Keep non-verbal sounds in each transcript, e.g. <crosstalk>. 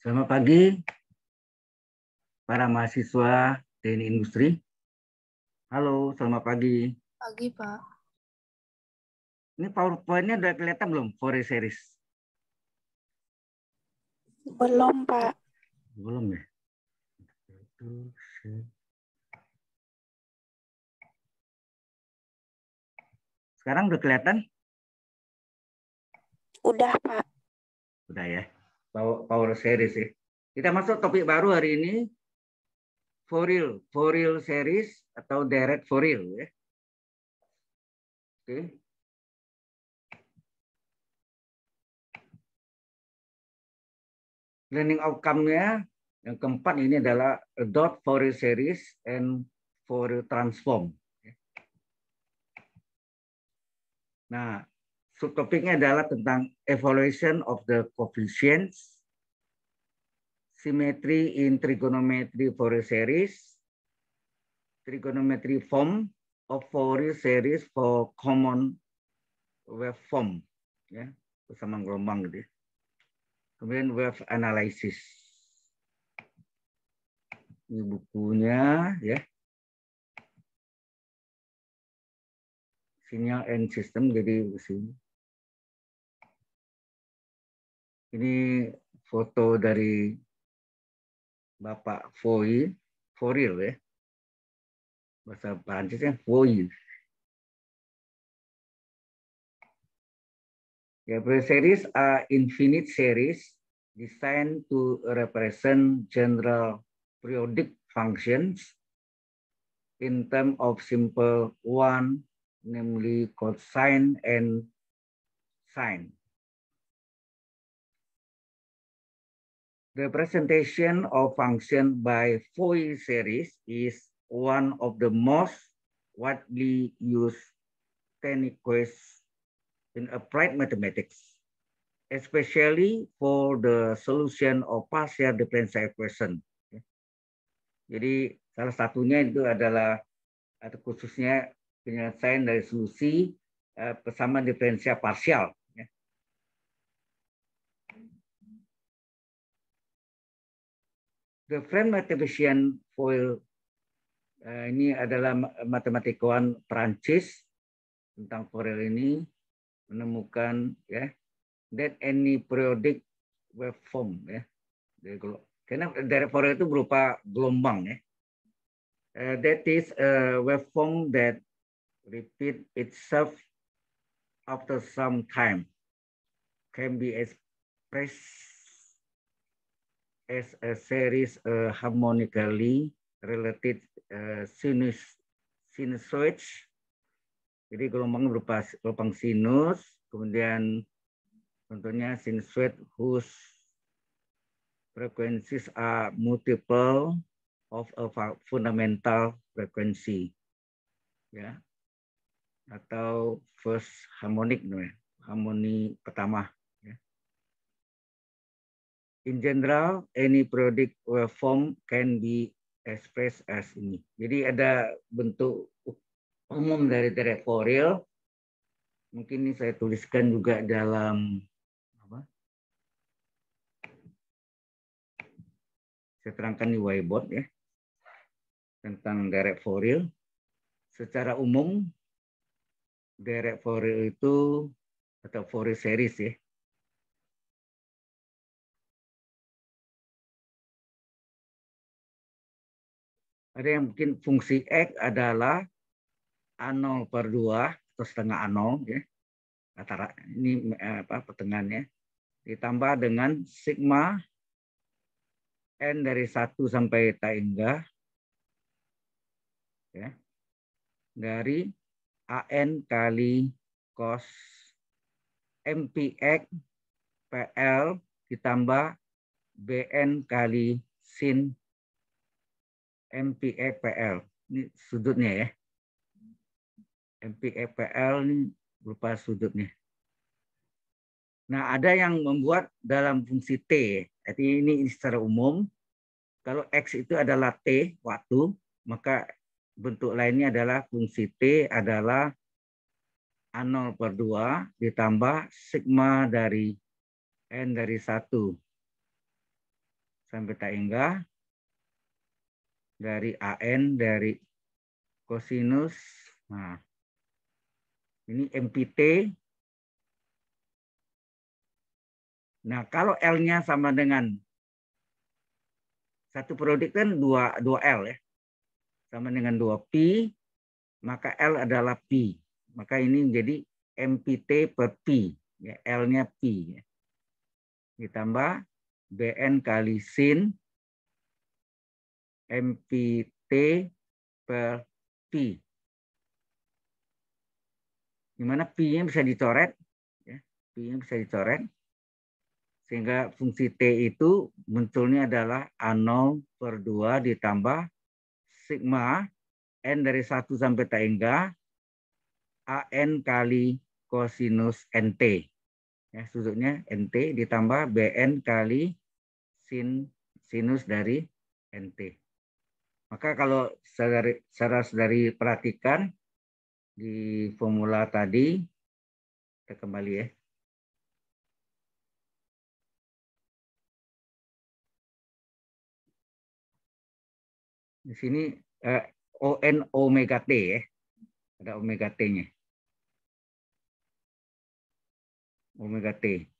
Selamat pagi para mahasiswa teknik industri. Halo, selamat pagi. Pagi, Pak. Ini PowerPoint-nya udah kelihatan belum? Foreign series. Belum, Pak. Belum ya? Sekarang udah kelihatan? Udah, Pak. Udah ya. Power, series ya. Kita masuk topik baru hari ini. For real, for real series atau direct for real ya. Oke. Learning outcome-nya yang keempat ini adalah adopt Fourier series and Fourier transform. Nah, subtopiknya adalah tentang evaluation of the coefficients, symmetry in trigonometry Fourier series, trigonometry form of Fourier series for common waveform, ya, bersama gelombang gitu. Ya. Kemudian wave analysis. Ini bukunya ya. Sinyal and system jadi sini. Ini foto dari Bapak Foy, Foril ya. Bahasa Prancisnya Foy. Yeah, series are infinite series designed to represent general periodic functions in terms of simple one, namely cosine and sine. Representation of function by Fourier series is one of the most widely used techniques in applied mathematics, especially for the solution of partial differential equation. Jadi salah satunya itu adalah atau khususnya penyelesaian dari solusi uh, persamaan diferensial parsial. The French mathematician Foil uh, ini adalah matematikawan Prancis tentang Fourier ini menemukan ya that any periodic waveform ya. Karena dari Fourier itu berupa gelombang ya. Uh, that is a waveform that repeat itself after some time. Can be expressed as a series uh, harmonically related uh, sinus sinusoids jadi gelombang berupa gelombang sinus, kemudian tentunya sinusoid whose frequencies are multiple of a fundamental frequency. Ya. Atau first harmonic ya. harmoni pertama. In general, any periodic waveform can be expressed as ini. Jadi ada bentuk umum dari Fourier. Mungkin ini saya tuliskan juga dalam apa? Saya terangkan di whiteboard ya tentang Derek Fourier. Secara umum Derek Fourier itu atau Fourier series ya. Ada yang mungkin fungsi X adalah A0 per 2 atau setengah A0 ya. Antara ini eh, apa pertengahannya ditambah dengan sigma n dari 1 sampai tangga ya. Dari AN kali cos MPX PL ditambah BN kali sin MPX PL. Ini sudutnya ya. MPFPL ini berupa sudutnya. Nah, ada yang membuat dalam fungsi T. Jadi ini secara umum. Kalau X itu adalah T, waktu, maka bentuk lainnya adalah fungsi T adalah A0 per 2 ditambah sigma dari N dari 1. sampai tak hingga dari AN dari kosinus. Nah, ini MPT. Nah, kalau L-nya sama dengan satu produk kan 2, 2L ya. Sama dengan 2P, maka L adalah P. Maka ini menjadi MPT per P. Ya, L-nya P. Ya. Ditambah BN kali sin MPT per P. Di mana P-nya bisa dicoret, ya, P-nya bisa dicoret, sehingga fungsi T itu munculnya adalah A0 per 2 ditambah sigma N dari 1 sampai T hingga AN kali kosinus NT. Ya, sudutnya NT ditambah BN kali sin sinus dari NT. Maka kalau saudari, saudara-saudari perhatikan di formula tadi, kita kembali ya. Di sini eh, ON omega T ya. Ada omega T-nya. Omega T. Oke.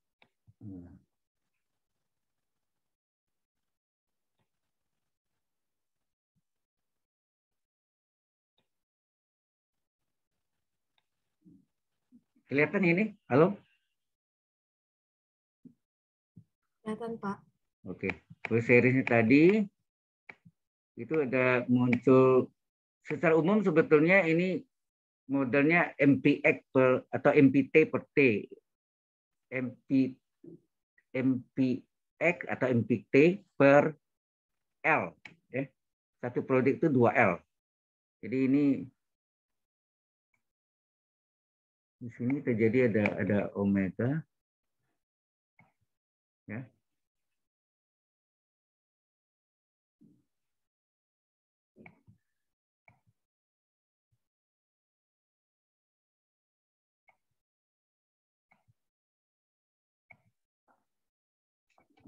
Kelihatan ini? Halo? Kelihatan, Pak. Oke. Okay. seriesnya tadi itu ada muncul secara umum sebetulnya ini modelnya MPX per, atau MPT per T. MP, MPX atau MPT per L. Ya. Satu produk itu 2L. Jadi ini di sini terjadi ada ada omega. Ya.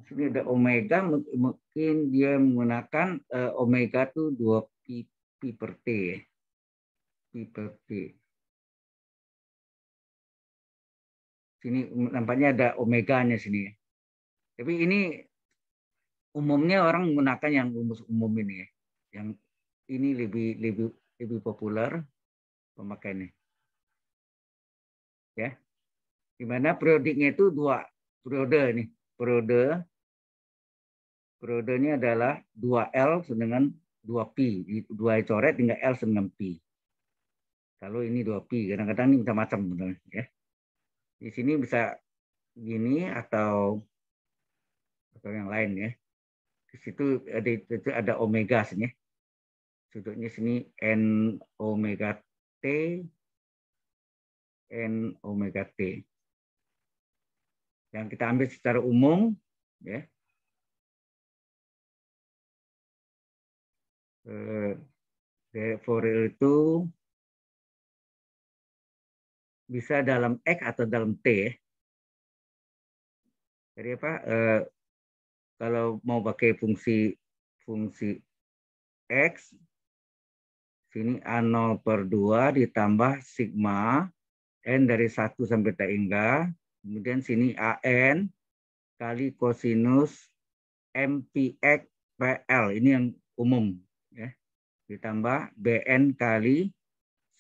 Sini ada omega mungkin dia menggunakan uh, omega tuh 2 pi, pi per t ya. pi per t Sini nampaknya ada omeganya sini. Tapi ini umumnya orang menggunakan yang rumus umum ini ya. Yang ini lebih lebih lebih populer pemakaiannya. Ya. Di mana periodiknya itu dua periode ini. Periode periodenya adalah 2L dengan 2P. Dua coret tinggal L dengan P. Kalau ini 2P, kadang-kadang ini macam-macam. Ya. Di sini bisa gini atau atau yang lain ya. Di situ ada itu ada omega sini. Sudutnya sini n omega t n omega t. Yang kita ambil secara umum ya. Fourier itu bisa dalam X atau dalam T. Jadi apa? Eh, kalau mau pakai fungsi fungsi X, sini A0 per 2 ditambah sigma N dari 1 sampai T hingga, kemudian sini AN kali kosinus MPX PL, ini yang umum. ya Ditambah BN kali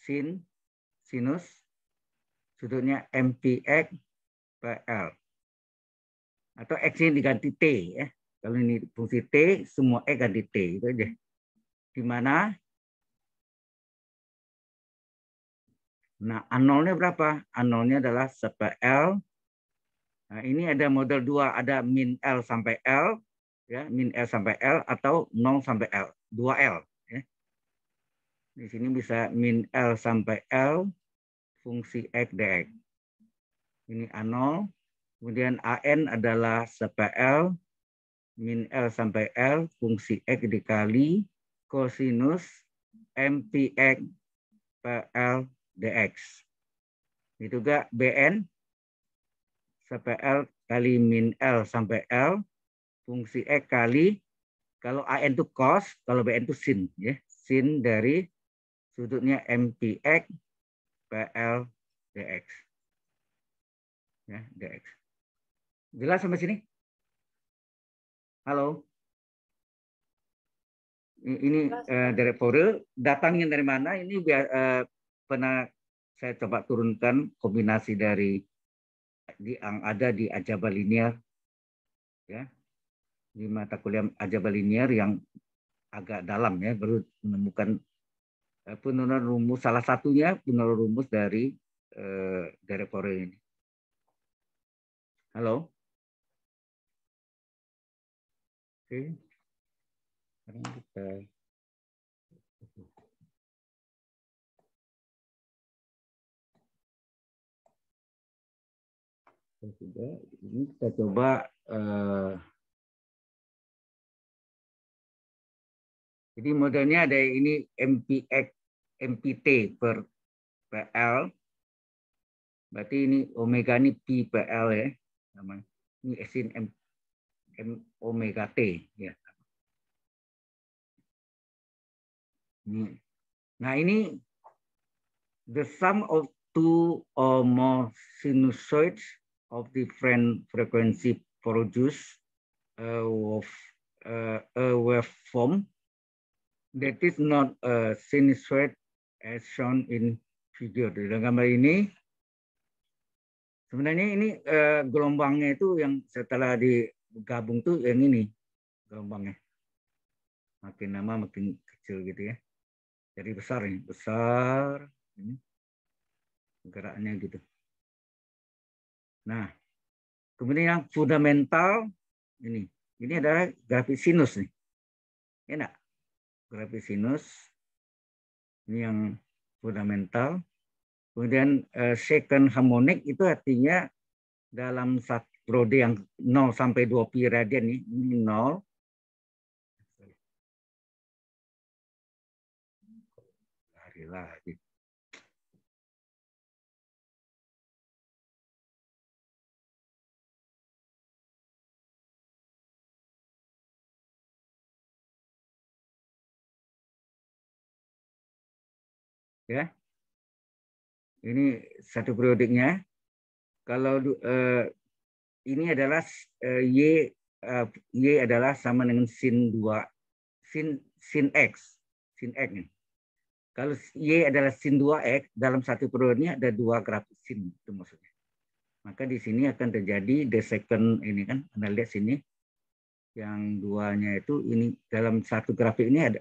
sin sinus sudutnya MPX PL. Atau X ini diganti T ya. Kalau ini fungsi T, semua X ganti T. Itu aja. Di mana? Nah, A0-nya berapa? A0-nya adalah SPL. Nah, ini ada model dua, ada min L sampai L, ya min L sampai L atau 0 sampai L, 2L. Ya. Di sini bisa min L sampai L, fungsi X dx. Ini A0, kemudian AN adalah SPL, min L sampai L, fungsi X dikali kosinus MPX PL dx. Itu juga BN SPL kali min L sampai L, fungsi X kali, kalau AN itu cos, kalau BN itu sin. ya Sin dari sudutnya MPX PL dx. Ya, dx. Jelas sampai sini? Halo? Ini uh, dari Fore, datangnya dari mana? Ini uh, pernah saya coba turunkan kombinasi dari di yang ada di aljabar linear ya di mata kuliah aljabar linear yang agak dalam ya baru menemukan penurunan rumus salah satunya penurunan rumus dari uh, dari Fore ini. Halo. Oke. Sekarang kita sudah ini kita coba uh, jadi modelnya ada ini MPX MPT per PL berarti ini omega ini P PL ya namanya ini sin M, M omega T ya. Nah ini the sum of two or more sinusoids of different frequency produce uh, of uh, a waveform that is not a sinusoid as shown in figure. Dalam gambar ini, sebenarnya ini uh, gelombangnya itu yang setelah digabung tuh yang ini gelombangnya. Makin lama makin kecil gitu ya. Jadi besar ini, besar. Ini geraknya gitu. Nah, kemudian yang fundamental ini, ini adalah grafik sinus nih. Enak, grafik sinus ini yang fundamental. Kemudian uh, second harmonic itu artinya dalam satu periode yang 0 sampai 2 pi radian nih, ini 0 lari lagi. Ya. Ini satu periodiknya. Kalau uh, ini adalah uh, y uh, y adalah sama dengan sin 2 sin sin x sin x nih. Kalau y adalah sin 2x dalam satu periodenya ada dua grafik sin itu maksudnya. Maka di sini akan terjadi the second ini kan anda lihat sini. Yang duanya itu ini dalam satu grafik ini ada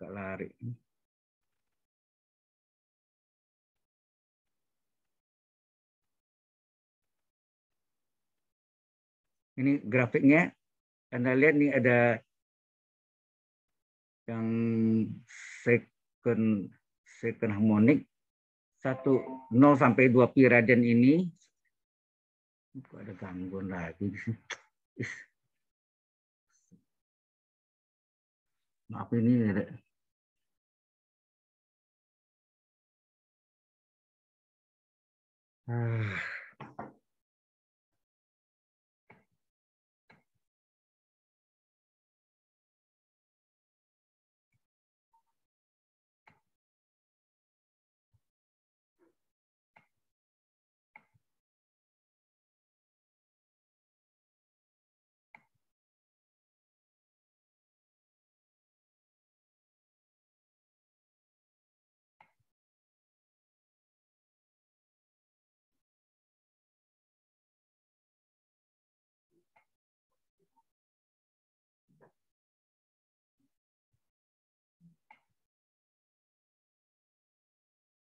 agak lari. Ini grafiknya, Anda lihat nih ada yang second second harmonic satu 0 sampai 2 pi radian ini kok ada gangguan lagi. Maaf ini Ah. <sighs> <sighs>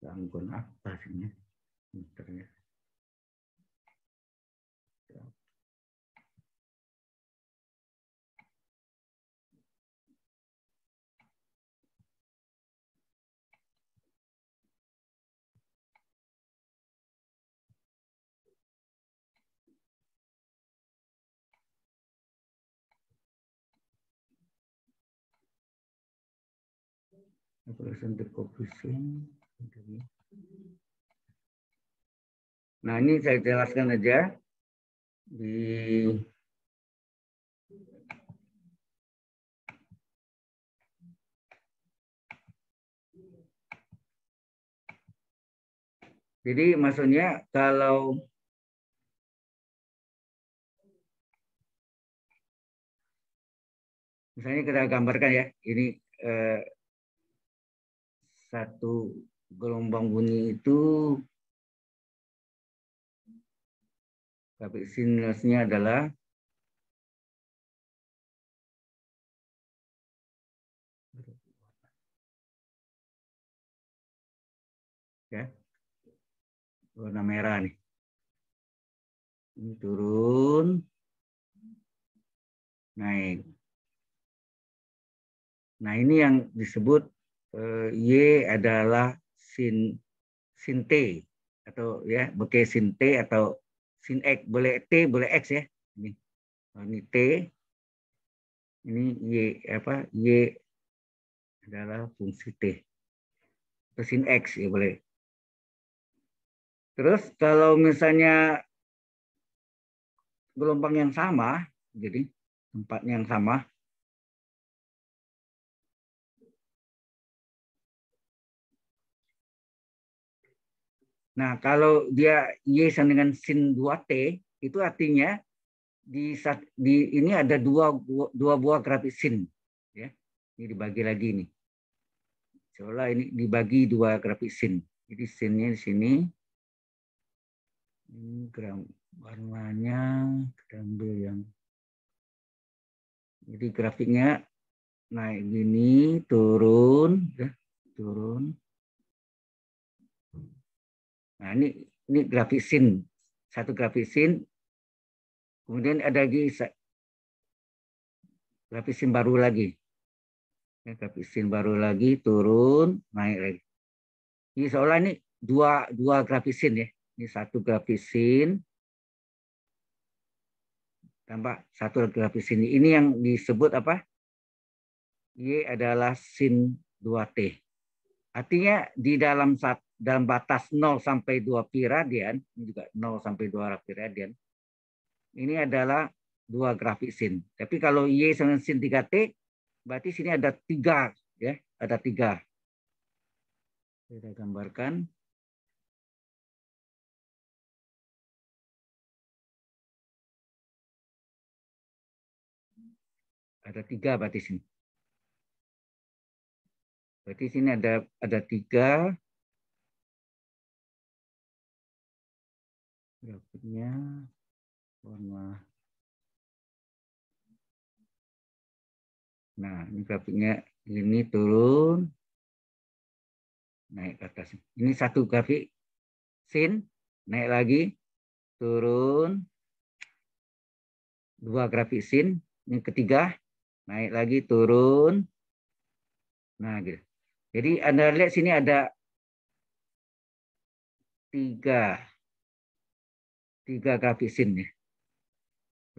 Gangguan apa sih? Ternyata. represented coefficient. Nah, ini saya jelaskan aja di Jadi maksudnya kalau misalnya kita gambarkan ya, ini eh, satu gelombang bunyi itu tapi sinusnya adalah ya. Warna merah nih. Ini turun. Naik. Nah ini yang disebut uh, Y adalah sin sin T atau ya pakai sin T atau sin X. Boleh T boleh X ya. Ini oh, ini T. Ini Y apa Y adalah fungsi T. Atau sin X ya boleh. Terus kalau misalnya gelombang yang sama jadi tempatnya yang sama Nah, kalau dia Y sama dengan sin 2T, itu artinya di, di ini ada dua, dua buah grafik sin. Ya. Ini dibagi lagi nih. Seolah ini dibagi dua grafik sin. Jadi sinnya di sini. Ini gram warnanya kita ambil yang jadi grafiknya naik gini turun ya, turun Nah, ini ini grafik sin. Satu grafik sin. Kemudian ada lagi grafik sin baru lagi. Ya, grafik sin baru lagi turun, naik lagi. Ini seolah ini dua dua grafik sin ya. Ini satu grafik sin tambah satu grafik sin. Ini yang disebut apa? Y adalah sin 2T. Artinya di dalam satu dalam batas 0 sampai 2 pi radian, ini juga 0 sampai 2 pi radian, ini adalah dua grafik sin. Tapi kalau Y sama sin 3T, berarti sini ada tiga, ya, ada tiga. Kita gambarkan. Ada tiga berarti sini. Berarti sini ada ada tiga grafiknya warna nah ini grafiknya ini turun. Naik ke atas. Ini satu grafik sin naik lagi turun. Dua grafik sin ini ketiga naik lagi turun. Nah gitu. Jadi anda lihat sini ada tiga tiga grafisin ya.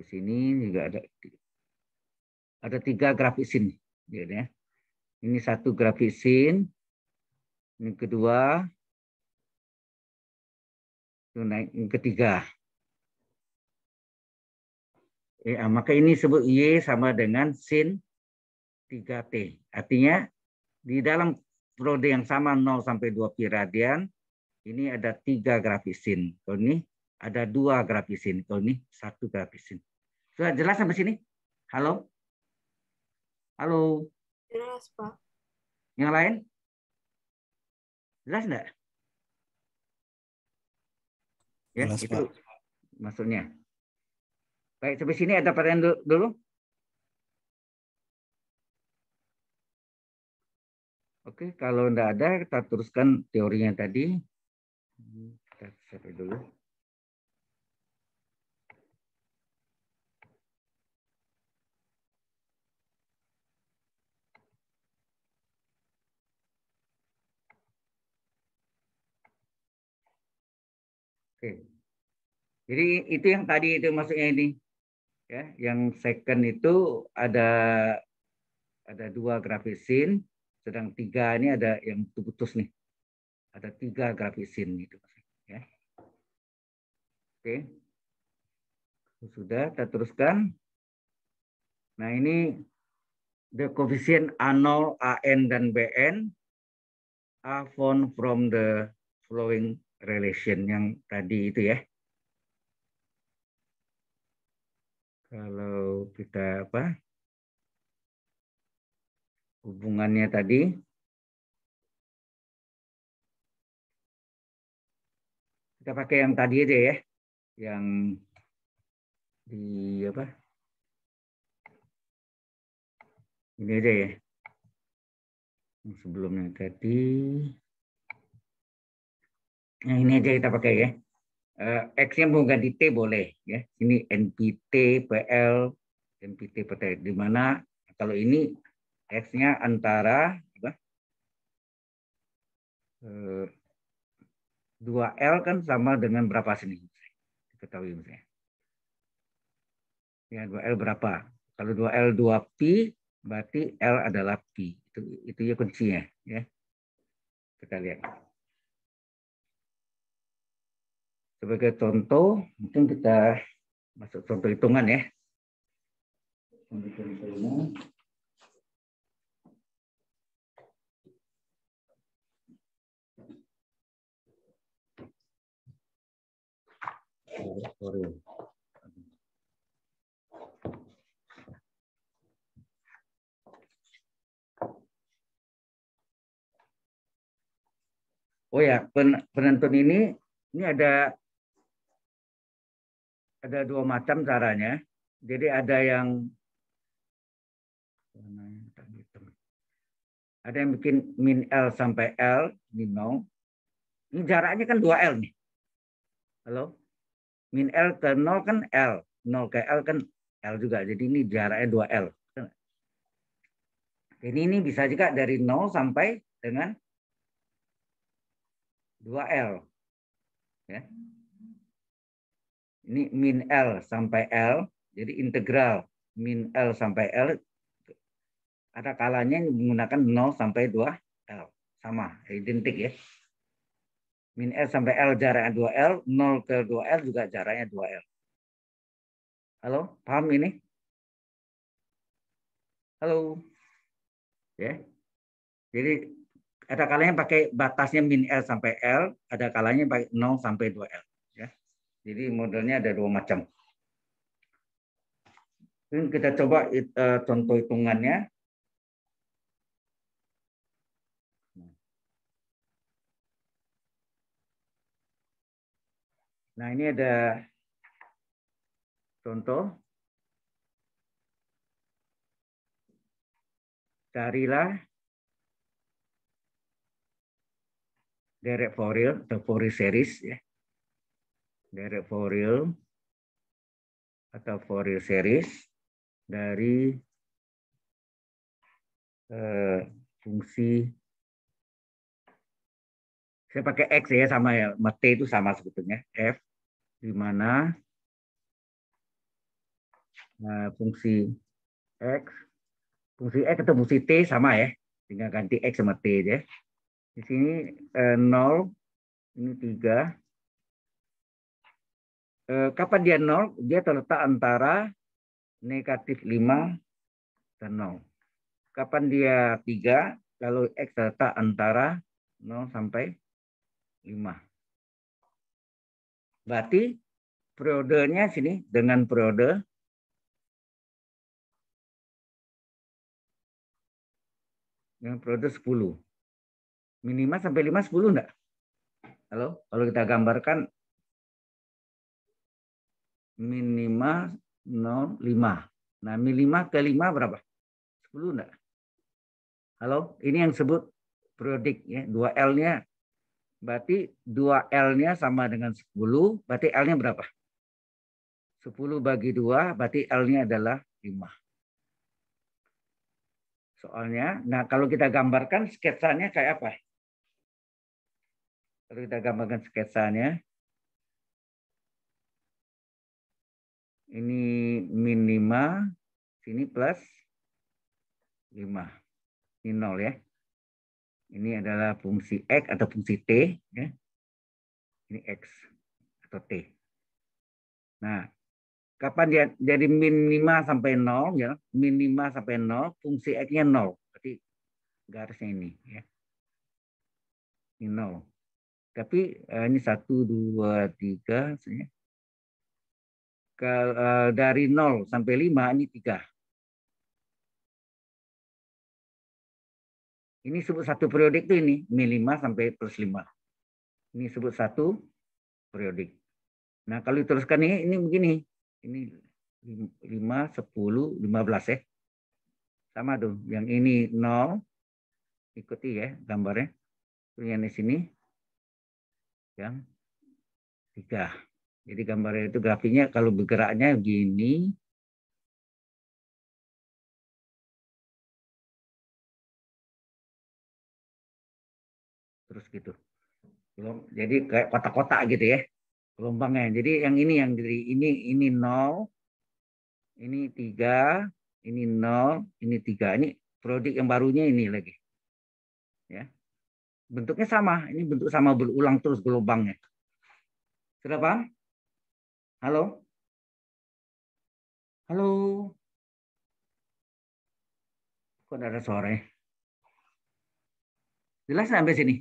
Di sini juga ada ada tiga grafisin ya. Ini satu grafisin, ini kedua, itu naik yang ketiga. Ya, maka ini sebut Y sama dengan sin 3T. Artinya di dalam periode yang sama 0 sampai 2 pi radian, ini ada tiga grafisin. Kalau ini ada dua grafisin. Kalau ini satu grafisin. Sudah jelas sampai sini? Halo? Halo? Jelas, Pak. Yang lain? Jelas enggak? Ya, jelas, itu Pak. maksudnya. Baik, sampai sini ada pertanyaan dulu? Oke, kalau tidak ada, kita teruskan teorinya tadi. Kita sampai dulu. Oke. Jadi itu yang tadi itu maksudnya ini. Ya, yang second itu ada ada dua grafisin, sedang tiga ini ada yang putus nih. Ada tiga grafisin itu. Ya. Oke. Sudah, kita teruskan. Nah ini the coefficient A0, AN, dan BN are found from the following relation yang tadi itu ya. Kalau kita apa? Hubungannya tadi kita pakai yang tadi aja ya. Yang di apa? Ini aja ya. Yang sebelumnya tadi Nah, ini aja kita pakai ya. Uh, X-nya mau ganti T boleh ya. Ini NPT, PL, NPT, PT. Di mana kalau ini X-nya antara apa? Uh, 2L kan sama dengan berapa sini? Ketahui misalnya. Ya, 2L berapa? Kalau 2L 2Pi, berarti L adalah Pi. Itu itu ya kuncinya ya. Kita lihat. Sebagai contoh, mungkin kita masuk contoh hitungan ya. Sorry. Oh ya, penentuan ini ini ada ada dua macam caranya. Jadi ada yang ada yang bikin min L sampai L, min 0. Ini jaraknya kan 2L nih. Halo? Min L ke 0 kan L. 0 ke L kan L juga. Jadi ini jaraknya 2L. Jadi ini bisa juga dari 0 sampai dengan 2L. Ya. Ini min L sampai L, jadi integral min L sampai L ada kalanya menggunakan 0 sampai 2 L. Sama, identik ya. Min L sampai L jaraknya 2L, 0 ke 2L juga jaraknya 2L. Halo, paham ini? Halo. Ya. Jadi ada kalanya pakai batasnya min L sampai L, ada kalanya pakai 0 sampai 2L. Jadi modelnya ada dua macam. Ini kita coba uh, contoh hitungannya. Nah ini ada contoh. Carilah direct Fourier atau Fourier series ya direct Fourier atau Fourier series dari uh, fungsi saya pakai X ya sama ya, T itu sama sebetulnya F di mana nah, fungsi X fungsi X atau fungsi T sama ya tinggal ganti X sama T ya di sini eh, 0 ini 3 Eh, kapan dia nol? Dia terletak antara negatif 5 dan 0. Kapan dia 3? Kalau X terletak antara 0 sampai 5. Berarti periodenya sini dengan periode dengan periode 10. Minimal sampai 5 10 enggak? Halo, kalau kita gambarkan minimal 0,5. Nah, min 5 ke 5 berapa? 10 enggak? Halo, ini yang sebut periodik ya. Dua L-nya berarti dua L-nya sama dengan 10, berarti L-nya berapa? 10 bagi 2 berarti L-nya adalah 5. Soalnya, nah kalau kita gambarkan sketsanya kayak apa? Kalau kita gambarkan sketsanya, ini min 5, sini plus 5. Ini 0 ya. Ini adalah fungsi X atau fungsi T. Ya. Ini X atau T. Nah, kapan dia jadi min 5 sampai 0 ya. Min 5 sampai 0, fungsi X-nya 0. Berarti garisnya ini ya. Ini 0. Tapi eh, ini 1, 2, 3. Ya. Eh, dari 0 sampai 5 ini 3. Ini sebut satu periodik itu ini, min 5 sampai plus 5. Ini sebut satu periodik. Nah, kalau diteruskan ini, ini begini. Ini 5, 10, 15 ya. Sama tuh. Yang ini 0. Ikuti ya gambarnya. Yang di sini. Yang 3. Jadi gambarnya itu grafiknya kalau bergeraknya begini. terus gitu. Jadi kayak kotak-kotak gitu ya gelombangnya. Jadi yang ini yang dari ini ini nol, ini tiga, ini nol, ini tiga. Ini produk yang barunya ini lagi. Ya. Bentuknya sama. Ini bentuk sama berulang terus gelombangnya. Sudah paham? Halo? Halo? Kok ada suara? Jelas sampai sini?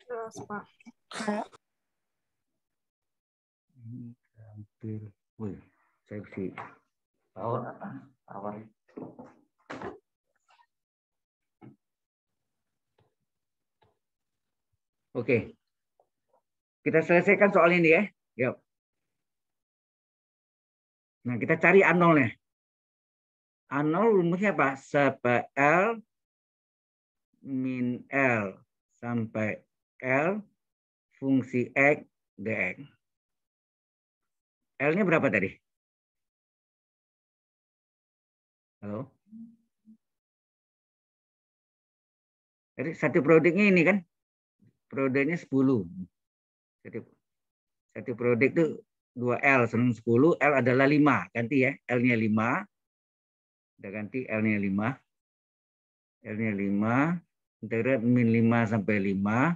Jelas, Pak. Hampir. Wih, saya sih power apa? Power. Oke. Kita selesaikan soal ini ya. Yuk. Nah, kita cari A0-nya. A0 rumusnya apa? Sampai L min L sampai L fungsi X dx. L-nya berapa tadi? Halo? Jadi satu produknya ini kan? Produknya 10. Jadi satu produk itu 2L senang 10, L adalah 5. Ganti ya, L-nya 5. Udah ganti L-nya 5. L-nya 5. Integral min 5 sampai 5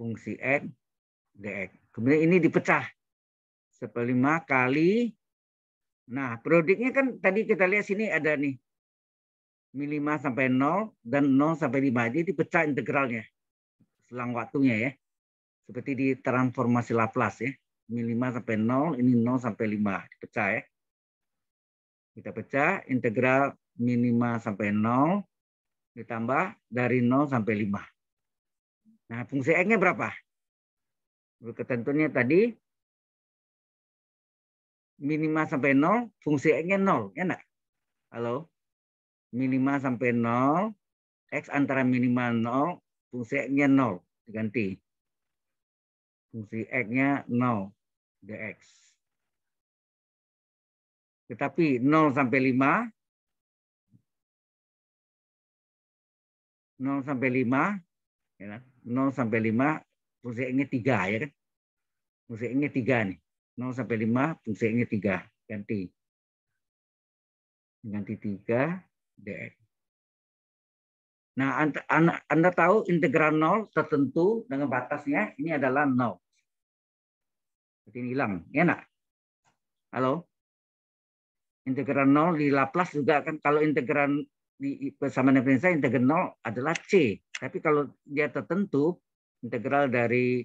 fungsi X dx. Kemudian ini dipecah. Seperlima kali. Nah, produknya kan tadi kita lihat sini ada nih. Min 5 sampai 0 dan 0 sampai 5. Jadi dipecah integralnya. Selang waktunya ya. Seperti di transformasi Laplace ya. Min 5 sampai 0, ini 0 sampai 5. Dipecah ya. Kita pecah integral min 5 sampai 0 ditambah dari 0 sampai 5. Nah, fungsi X-nya berapa? Ketentuannya tadi minimal sampai 0, fungsi X-nya 0, ya enggak? Halo? Minimal sampai 0, X antara minimal 0, fungsi X-nya 0, diganti. Fungsi X-nya 0, dx. Tetapi 0 sampai 5, 0 sampai 5, ya kan? 0 sampai 5 fungsi X-nya 3 ya kan. Fungsi X-nya 3 nih. 0 sampai 5 fungsi X-nya 3. Ganti. Ganti 3 dx. Nah, anda, tahu integral 0 tertentu dengan batasnya ini adalah 0. Jadi ini hilang. Ya? Halo? Integral 0 di Laplace juga kan kalau integral di persamaan diferensial integral 0 adalah C. Tapi kalau dia tertentu, integral dari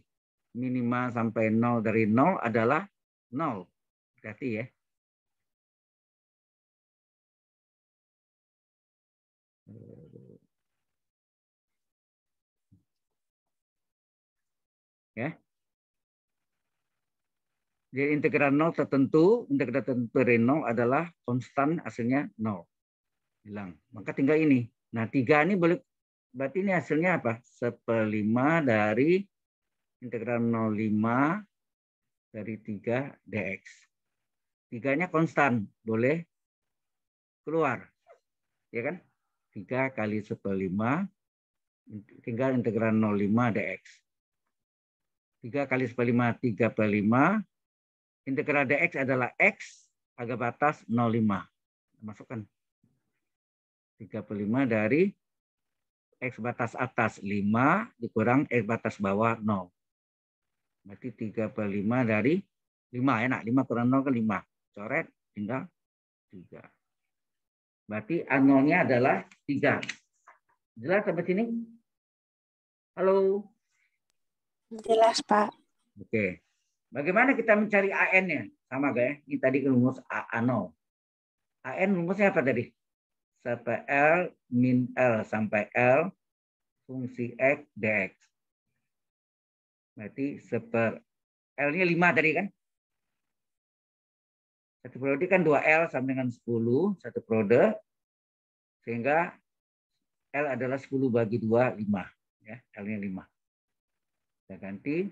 minimal sampai 0 dari 0 adalah 0. Berarti ya. Ya. Jadi integral 0 tertentu, integral tertentu dari 0 adalah konstan hasilnya 0. Hilang. Maka tinggal ini, Nah, tiga ini boleh berarti ini hasilnya apa? Seperlima dari integral 05 dari 3 dx. Tiganya konstan, boleh keluar. Ya kan? 3 kali seperlima, tinggal integral 05 dx. 3 kali seperlima, 3 per 5. Integral dx adalah x agak batas 05. Masukkan. 3 per 5 dari X batas atas 5 dikurang X batas bawah 0. Berarti 3 per 5 dari 5 enak. 5 kurang 0 ke 5. Coret tinggal 3. Berarti A0-nya adalah 3. Jelas sampai sini? Halo? Jelas, Pak. Oke. Bagaimana kita mencari AN-nya? Sama guys. Ini tadi rumus A0. AN rumusnya apa tadi? sampai L min L sampai L fungsi X dx. Berarti seper L-nya 5 tadi kan? Satu periode kan 2L sama dengan 10, satu periode. Sehingga L adalah 10 bagi 2, 5. Ya, L-nya 5. Kita ganti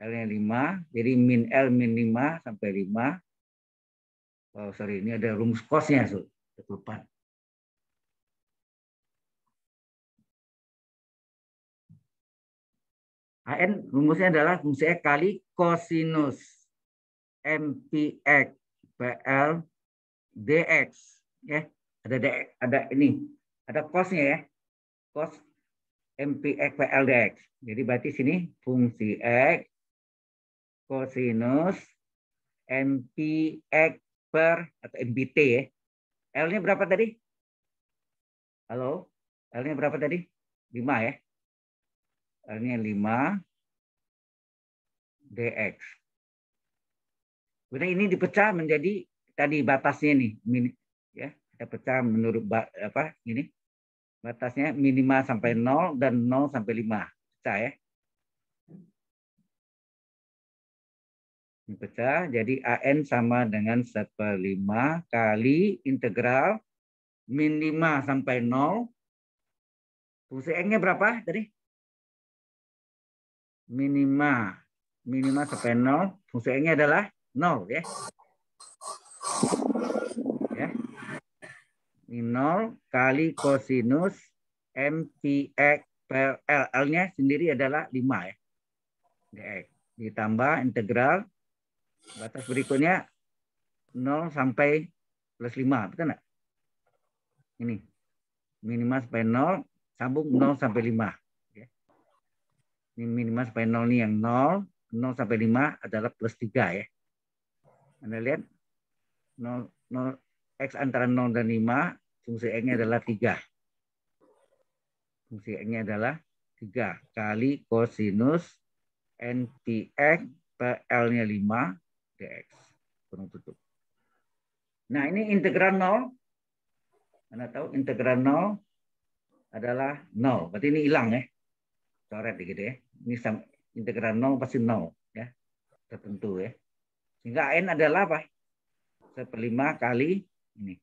L-nya 5. Jadi min L min 5 sampai 5. Oh, sorry, ini ada rumus cos-nya. So. Kelupaan. AN rumusnya adalah fungsi X kali kosinus MPX PL DX. Ya, ada DX, ada ini, ada cosnya ya. Cos MPX PL DX. Jadi berarti sini fungsi X kosinus MPX per atau MPT ya. L-nya berapa tadi? Halo? L-nya berapa tadi? 5 ya. L-nya 5 dx. Kemudian ini dipecah menjadi tadi batasnya nih, ya kita pecah menurut apa ini batasnya minimal sampai 0 dan 0 sampai 5 pecah ya. Ini pecah jadi AN sama dengan 1 per 5 kali integral min 5 sampai 0 fungsi N-nya berapa tadi? Minima. Minima sampai 0. Fungsi N-nya adalah 0 ya. Ya. Ini 0 kali kosinus MPX per L. L-nya sendiri adalah 5 ya. DX. Ditambah integral batas berikutnya 0 sampai plus 5. Betul enggak? Ini. Minimal sampai 0, sambung 0 sampai 5. Ini minimal sampai 0 ini yang 0. 0 sampai 5 adalah plus 3 ya. Anda lihat 0, 0, X antara 0 dan 5, fungsi X-nya adalah 3. Fungsi X-nya adalah 3 kali kosinus NPX per L-nya 5 dx. Penuh tutup. Nah ini integral 0. Anda tahu integral 0 adalah 0. Berarti ini hilang ya. Coret gitu ya ini integral 0 pasti 0 ya tertentu ya sehingga n adalah apa seperlima kali ini.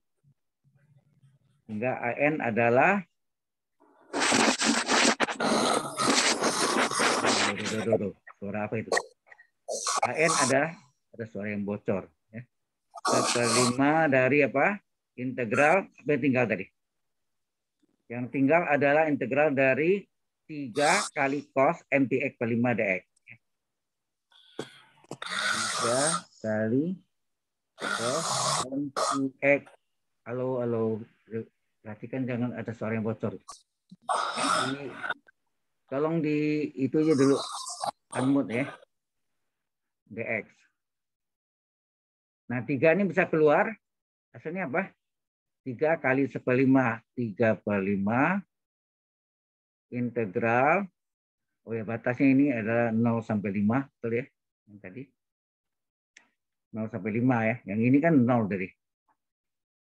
Sehingga an adalah suara apa itu? An ada ada suara yang bocor ya. Seperlima dari apa? Integral yang tinggal tadi? Yang tinggal adalah integral dari 3 kali cos MPX per 5 DX. 3 kali Halo, halo. Perhatikan jangan ada suara yang bocor. Jadi, tolong di itu aja dulu. Unmute ya. DX. Nah, tiga ini bisa keluar. Hasilnya apa? 3 kali seperlima. 3 per 5 integral oh ya batasnya ini adalah 0 sampai 5 betul ya yang tadi 0 sampai 5 ya yang ini kan 0 dari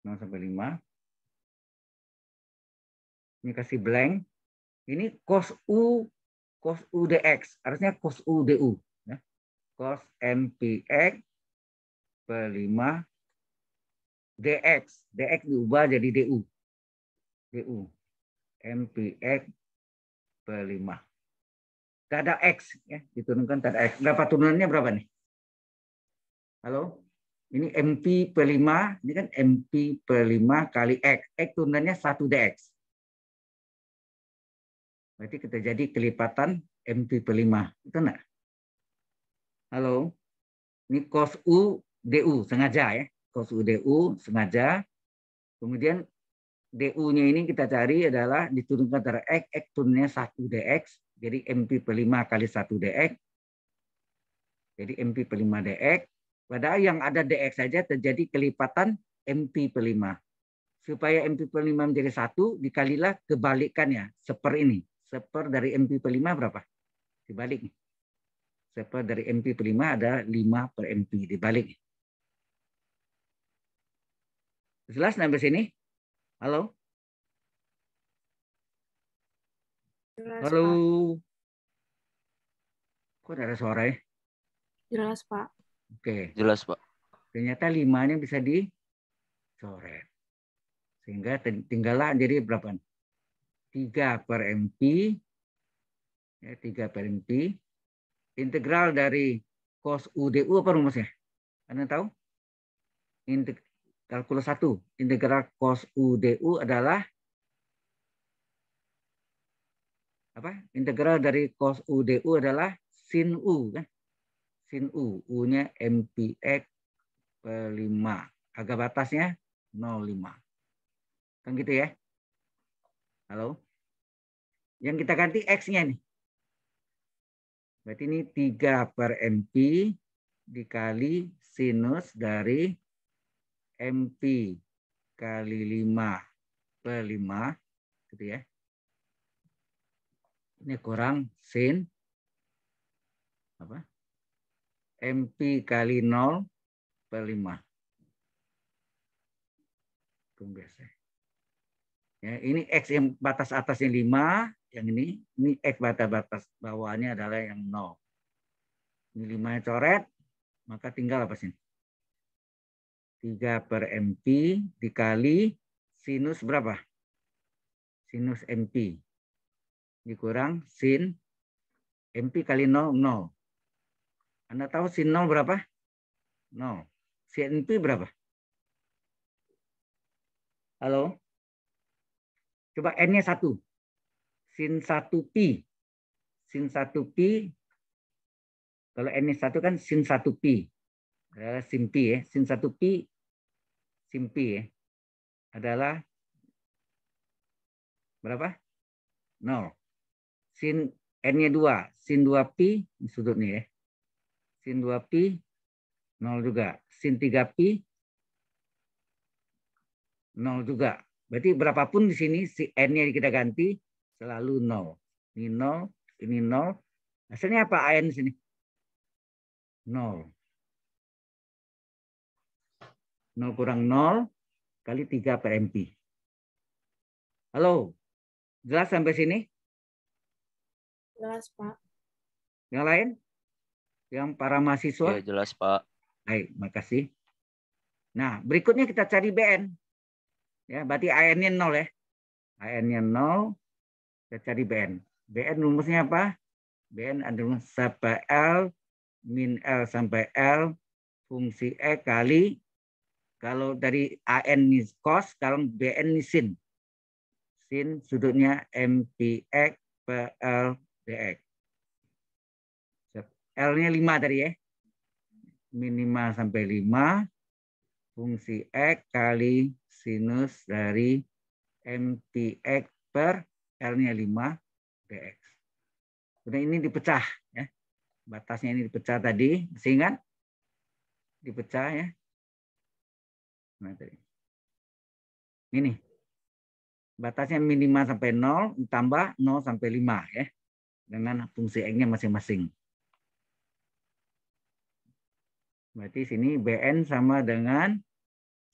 0 sampai 5 ini kasih blank ini cos u cos u dx harusnya cos u du ya. cos mpx per 5 dx dx diubah jadi du du MPX per 5. Tidak ada X. ya Diturunkan tidak ada X. Berapa turunannya berapa nih? Halo? Ini MP per 5. Ini kan MP per 5 kali X. X turunannya 1 DX. Berarti kita jadi kelipatan MP per 5. Itu enggak? Halo? Ini cos U DU sengaja ya. Cos U DU sengaja. Kemudian DU-nya ini kita cari adalah diturunkan antara X, X turunnya 1 DX. Jadi MP per 5 kali 1 DX. Jadi MP per 5 DX. Padahal yang ada DX saja terjadi kelipatan MP per 5. Supaya MP per 5 menjadi 1, dikalilah kebalikannya. Seper ini. Seper dari MP per 5 berapa? Dibalik. Seper dari MP per 5 ada 5 per MP. Dibalik. Jelas sampai sini? Halo? Jelas, Halo? Pak. Kok ada suara ya? Jelas, Pak. Oke. Jelas, Pak. Ternyata limanya bisa dicoret. Sehingga tinggallah jadi berapa? 3 per MP. Ya, 3 per MP. Integral dari cos UDU apa rumusnya? Anda tahu? Integ kalkulus 1. Integral cos UDU adalah apa? Integral dari cos UDU adalah sin U kan? Sin U, U-nya MPX per 5. Agak batasnya 0,5. Kan gitu ya? Halo? Yang kita ganti X-nya nih. Berarti ini 3 per MP dikali sinus dari MP kali 5 per 5. Gitu ya. Ini kurang sin apa? MP kali 0 per 5. Itu biasa. Ya, ini X yang batas atasnya 5, yang ini, ini X batas-batas bawahnya adalah yang 0. Ini 5 coret, maka tinggal apa sih? 3 per MP dikali sinus berapa? Sinus MP. Dikurang sin MP kali 0, 0. Anda tahu sin 0 berapa? 0. Sin MP berapa? Halo? Coba N-nya 1. Sin 1 pi. Sin 1 pi. Kalau N-nya 1 kan sin 1 pi. Adalah sin pi ya. Sin 1 pi. Sin pi ya. Adalah berapa? 0. Sin N-nya 2. Sin 2 pi. Ini sudutnya ya. Sin 2 pi. 0 juga. Sin 3 pi. 0 juga. Berarti berapapun di sini si n-nya kita ganti selalu 0. Ini 0, ini 0. Hasilnya apa n di sini? 0. 0 kurang 0 kali 3 per MP. Halo, jelas sampai sini? Jelas, Pak. Yang lain? Yang para mahasiswa? Ya, jelas, Pak. Baik, makasih. Nah, berikutnya kita cari BN. Ya, berarti AN-nya 0 ya. AN-nya 0, kita cari BN. BN rumusnya apa? BN adalah sampai L min L sampai L fungsi E kali kalau dari AN ini cos, kalau BN ini sin. Sin sudutnya MPX per L DX. L-nya 5 tadi ya. Min 5 sampai 5 fungsi X kali sinus dari MPX per L-nya 5 dx. Kemudian ini dipecah ya. Batasnya ini dipecah tadi, masih Dipecah ya. Nah, tadi. Ini. Batasnya minimal sampai 0 ditambah 0 sampai 5 ya. Dengan fungsi X-nya masing-masing. Berarti sini BN sama dengan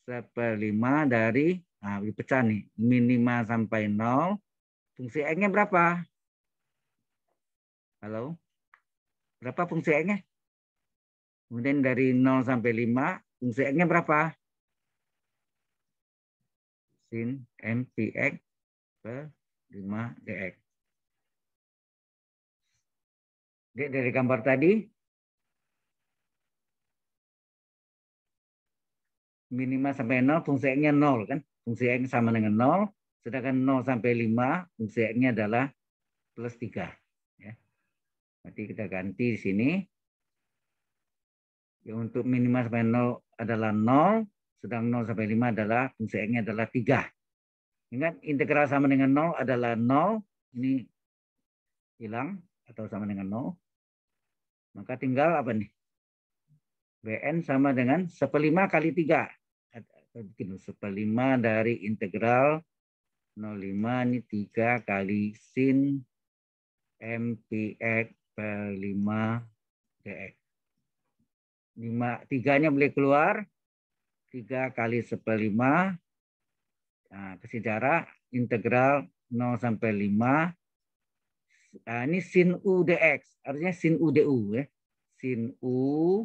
seperlima dari, nah dipecah nih, minimal sampai 0. Fungsi X-nya berapa? Halo? Berapa fungsi X-nya? Kemudian dari 0 sampai 5, fungsi X-nya berapa? Sin MPX per 5 dx. Jadi dari gambar tadi, minimal sampai 0, fungsi X-nya 0 kan? Fungsi X sama dengan 0, sedangkan 0 sampai 5, fungsi X-nya adalah plus 3. Ya. Nanti kita ganti di sini. Ya, untuk minimal sampai 0 adalah 0, sedang 0 sampai 5 adalah fungsi X-nya adalah 3. Ingat integral sama dengan 0 adalah 0. Ini hilang atau sama dengan 0. Maka tinggal apa nih? Bn sama dengan seperlima kali 3. Bikin seperlima dari integral 05 ini 3 kali sin mpx per 5 dx. 5, 3-nya boleh keluar, 3 kali seperlima. Nah, kasih integral 0 sampai 5. Nah, ini sin U dx. Artinya sin U du. Ya. Sin U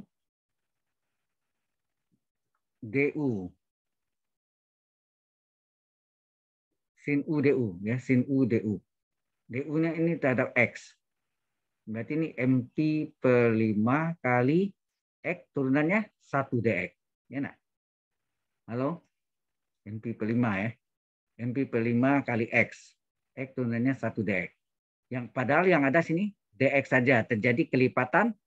du. Sin U du. Ya, sin U du. du-nya ini terhadap x. Berarti ini MP per 5 kali X turunannya 1 dx. Ya, nak? Halo? MP per 5 ya. MP per 5 kali X. X turunannya 1 dx. Yang padahal yang ada sini dx saja. Terjadi kelipatan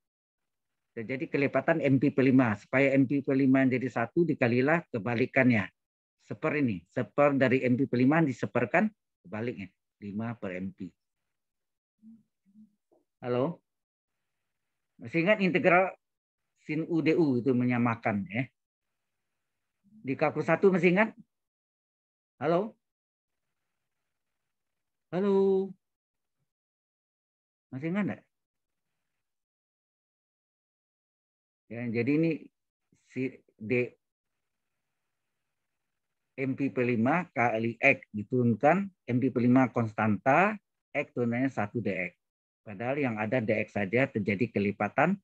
terjadi kelipatan MP per 5. Supaya MP per 5 jadi 1 dikalilah kebalikannya. Seper ini. Seper dari MP per 5 diseperkan kebaliknya. 5 per MP. Halo? Masih ingat integral sin U DU itu menyamakan ya. Di kalkulus satu masih ingat? Halo? Halo? Masih ingat enggak? Ya, jadi ini si D MP per 5 kali X diturunkan, MP per 5 konstanta, X turunannya 1 DX. Padahal yang ada DX saja terjadi kelipatan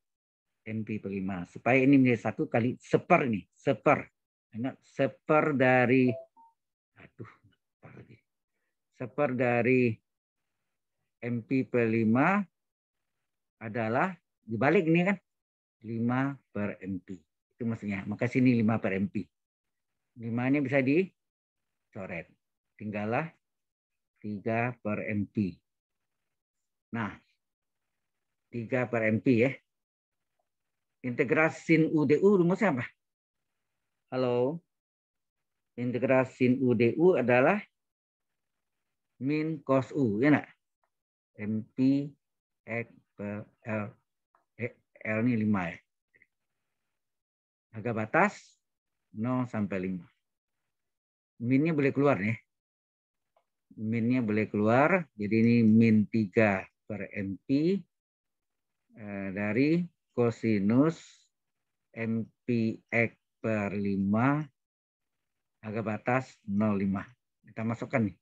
MP per 5. Supaya ini menjadi satu kali seper nih, seper. Ingat seper dari aduh. Seper dari MP per 5 adalah dibalik ini kan 5 per MP. Itu maksudnya. Maka sini 5 per MP. 5-nya bisa dicoret. Tinggallah 3 per MP. Nah, 3 per MP ya. Integrasi sin UDU rumusnya apa? Halo. Integral sin U DU adalah min cos U, ya nak? MP X per L. L ini 5 ya. Harga batas 0 sampai 5. Minnya boleh keluar nih. Minnya boleh keluar. Jadi ini min 3 per MP eh, dari kosinus MPX per 5 harga batas 0,5. Kita masukkan nih.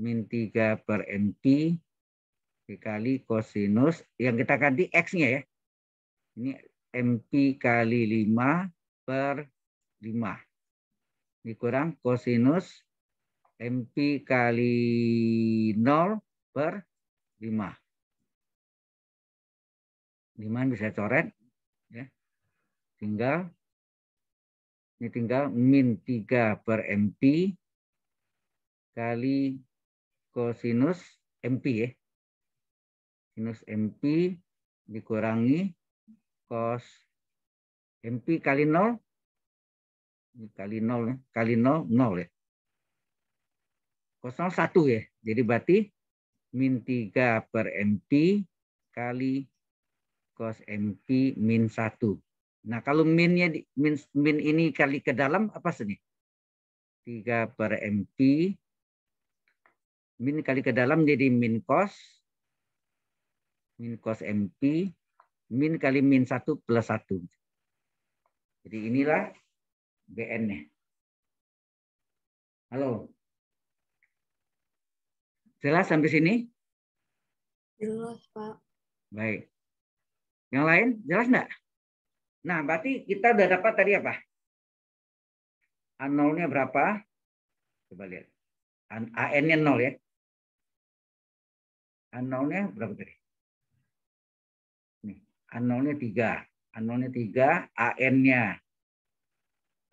Min 3 per MP dikali kosinus. Yang kita ganti X-nya ya. Ini MP kali 5 per 5. Dikurang kosinus MP kali 0 per 5. 5 bisa coret. ya Tinggal ini tinggal min 3 per MP kali kosinus MP ya. Sinus MP dikurangi cos MP kali 0 kali 0 ya. kali 0 0 ya. Cos 0 1 ya. Jadi berarti min 3 per MP kali cos MP min 1. Nah, kalau minnya min, min ini kali ke dalam apa sini? 3 per MP min kali ke dalam jadi min cos min cos MP min kali min 1 plus 1. Jadi inilah BN-nya. Halo. Jelas sampai sini? Jelas, Pak. Baik. Yang lain jelas enggak? Nah, berarti kita udah dapat tadi apa? A0-nya berapa? Coba lihat. AN-nya 0 ya. A0-nya berapa tadi? A0-nya 3. A0-nya 3, AN-nya.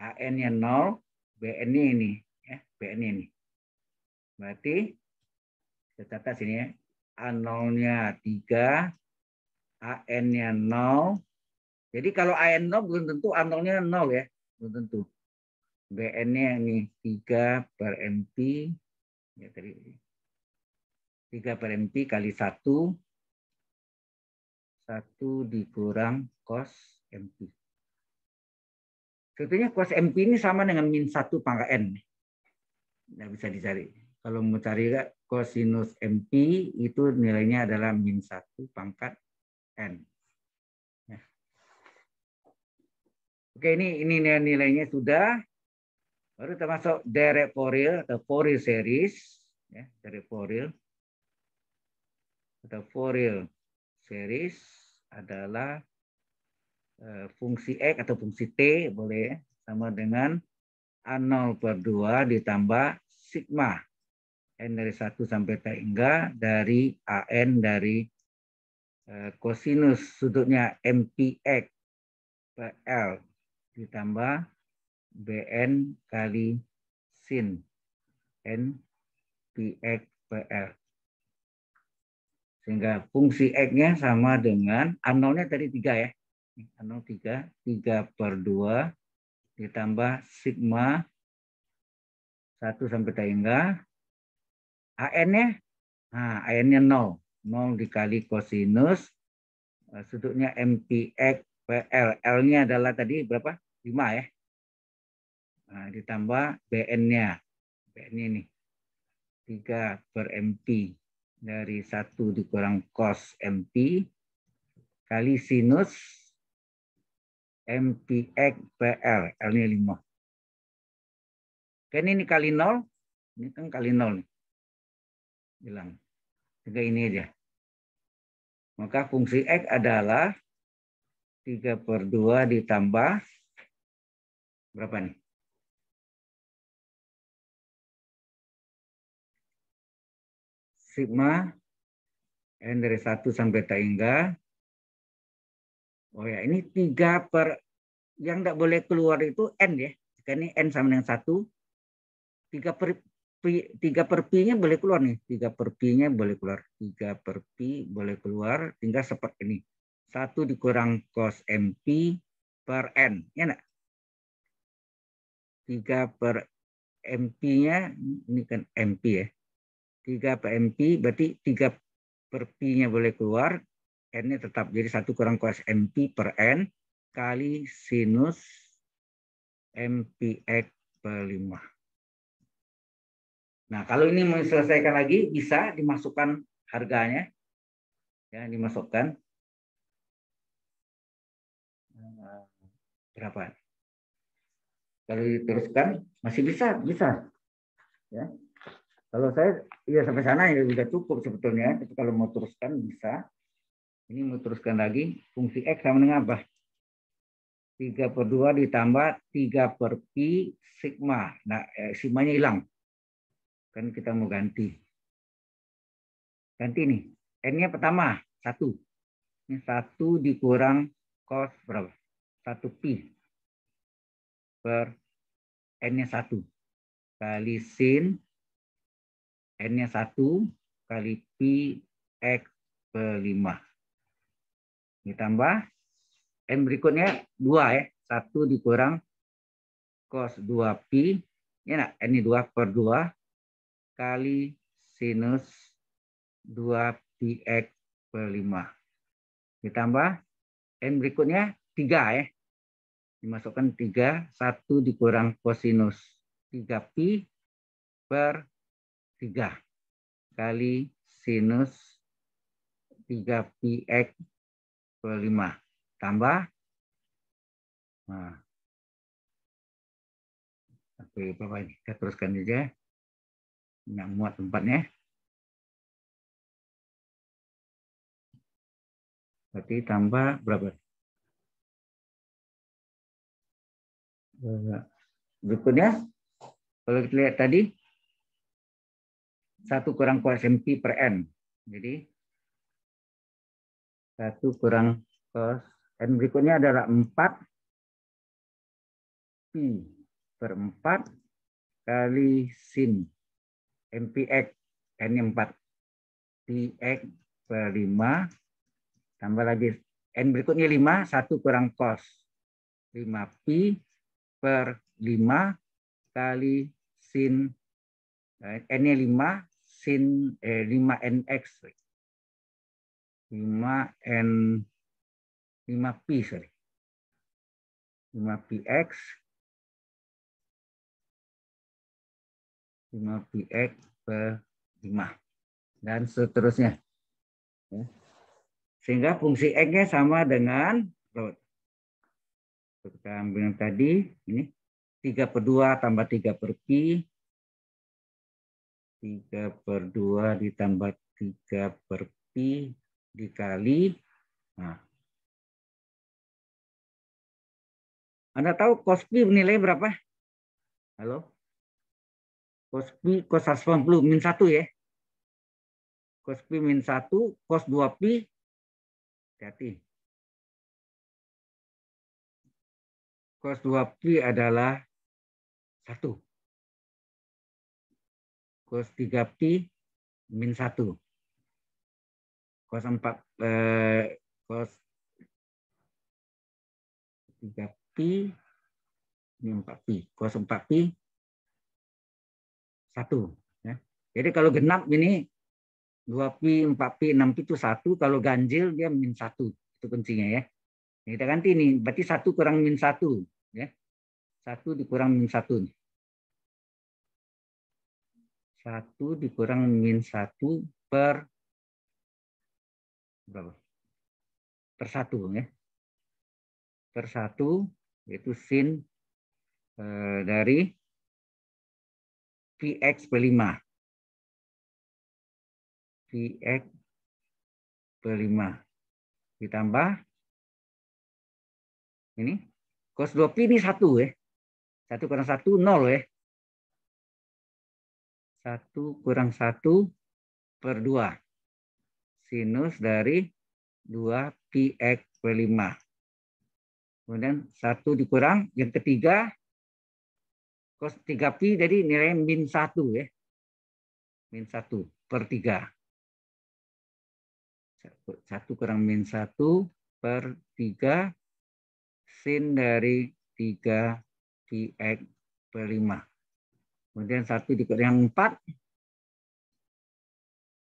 AN-nya 0, BN-nya ini. Ya, BN-nya ini. Berarti, kita catat sini ya. A0-nya 3, AN-nya 0. Jadi kalau AN 0 belum tentu A0-nya 0 ya. Belum tentu. BN-nya ini 3 per MP. Ya, tadi 3 per MP kali 1. 1 dikurang cos MP. Sebetulnya cos MP ini sama dengan min 1 pangkat N. Tidak bisa dicari. Kalau mau cari cosinus MP itu nilainya adalah min 1 pangkat N. Ya. Oke, ini ini nilainya sudah. Baru termasuk direct Fourier atau Fourier series. Ya, direct Fourier atau Fourier series adalah eh, fungsi X atau fungsi T boleh ya, sama dengan A0 per 2 ditambah sigma N dari 1 sampai T hingga dari AN dari eh, kosinus sudutnya MPX PL ditambah BN kali sin N PX PL. Sehingga fungsi X-nya sama dengan A0-nya tadi 3 ya. A0 3, 3 per 2 ditambah sigma 1 sampai hingga AN-nya nah, AN-nya 0. 0 dikali kosinus eh, sudutnya MPX PL. L-nya adalah tadi berapa? 5 ya. Nah, ditambah BN-nya. BN-nya ini 3 per MP dari 1 dikurang cos MP kali sinus MPX PL. L-nya 5. Kan ini kali 0. Ini kan kali 0. Hilang. Tiga ini aja. Maka fungsi X adalah 3 per 2 ditambah berapa nih? Sigma n dari 1 sampai tak hingga oh ya ini 3 per yang tidak boleh keluar itu n ya jika ini n sama dengan 1 3 per 3 per P-nya boleh keluar nih. 3 per P-nya boleh keluar. 3 per P boleh keluar. Tinggal seperti ini. 1 dikurang cos MP per N. Ya enggak? 3 per MP-nya, ini kan MP ya. 3 per MP berarti 3 per P-nya boleh keluar, N-nya tetap jadi 1 kurang cos MP per N kali sinus MPX per 5. Nah, kalau ini mau selesaikan lagi, bisa dimasukkan harganya. Ya, dimasukkan. Berapa? Kalau diteruskan, masih bisa, bisa. Ya. Kalau saya ya sampai sana ya sudah cukup sebetulnya. Tapi kalau mau teruskan bisa. Ini mau teruskan lagi. Fungsi X sama dengan apa? 3 per 2 ditambah 3 per Pi sigma. Nah, eh, sigmanya hilang. Kan kita mau ganti. Ganti nih. N-nya pertama, 1. Ini 1 dikurang cos berapa? 1 Pi per N-nya 1. Kali sin N-nya 1 kali Pi X per 5. Ditambah N berikutnya 2 ya. 1 dikurang cos 2 Pi. Ya nah, N ini 2 per 2 kali sinus 2 Pi X per 5. Ditambah N berikutnya 3 ya. Dimasukkan 3, 1 dikurang kosinus 3 Pi per 3 kali sinus 3 px per 5 tambah nah Oke, Bapak ini kita teruskan aja. Yang muat tempatnya. Berarti tambah berapa? Berikutnya, kalau kita lihat tadi, satu kurang cos MP per N. Jadi Satu kurang cos. N berikutnya adalah 4 Pi per 4 kali sin MPX N 4 PX per 5 tambah lagi N berikutnya 5 1 kurang cos 5 Pi per 5 kali sin eh, N nya 5 sin eh, 5 NX 5 N 5 Pi sorry. 5 PX 5 PX per 5 dan seterusnya. Ya. sehingga fungsi X-nya sama dengan kita ambil yang tadi ini 3 per 2 tambah 3 per Pi 3 per 2 ditambah 3 per Pi dikali nah. Anda tahu cos Pi nilai berapa? Halo? Cos Pi cos 180 min 1 ya. Cos Pi min 1, cos 2 Pi hati-hati. cos 2pi adalah 1. Cos 3P min 1. Cos 4, eh, cos 3P min 4P. Cos 4P 1. Ya. Jadi kalau genap ini 2P, 4P, 6 pi itu 1. Kalau ganjil dia min 1. Itu kuncinya ya. Kita ganti ini. Berarti 1 kurang min 1. Ya. 1 dikurang min 1 nih. 1 dikurang min 1 per berapa? Per 1 ya. Per 1 yaitu sin eh, dari Px per 5. Px per 5. Ditambah ini cos 2 pi ini 1 ya. 1 kurang 1 0 ya. Satu kurang satu per dua. Sinus dari dua pi x per lima. Kemudian satu dikurang. Yang ketiga cos 3pi jadi nilai min satu ya. Min satu per tiga. Satu kurang min satu per tiga sin dari 3 px per 5. Kemudian satu dikurangi yang 4.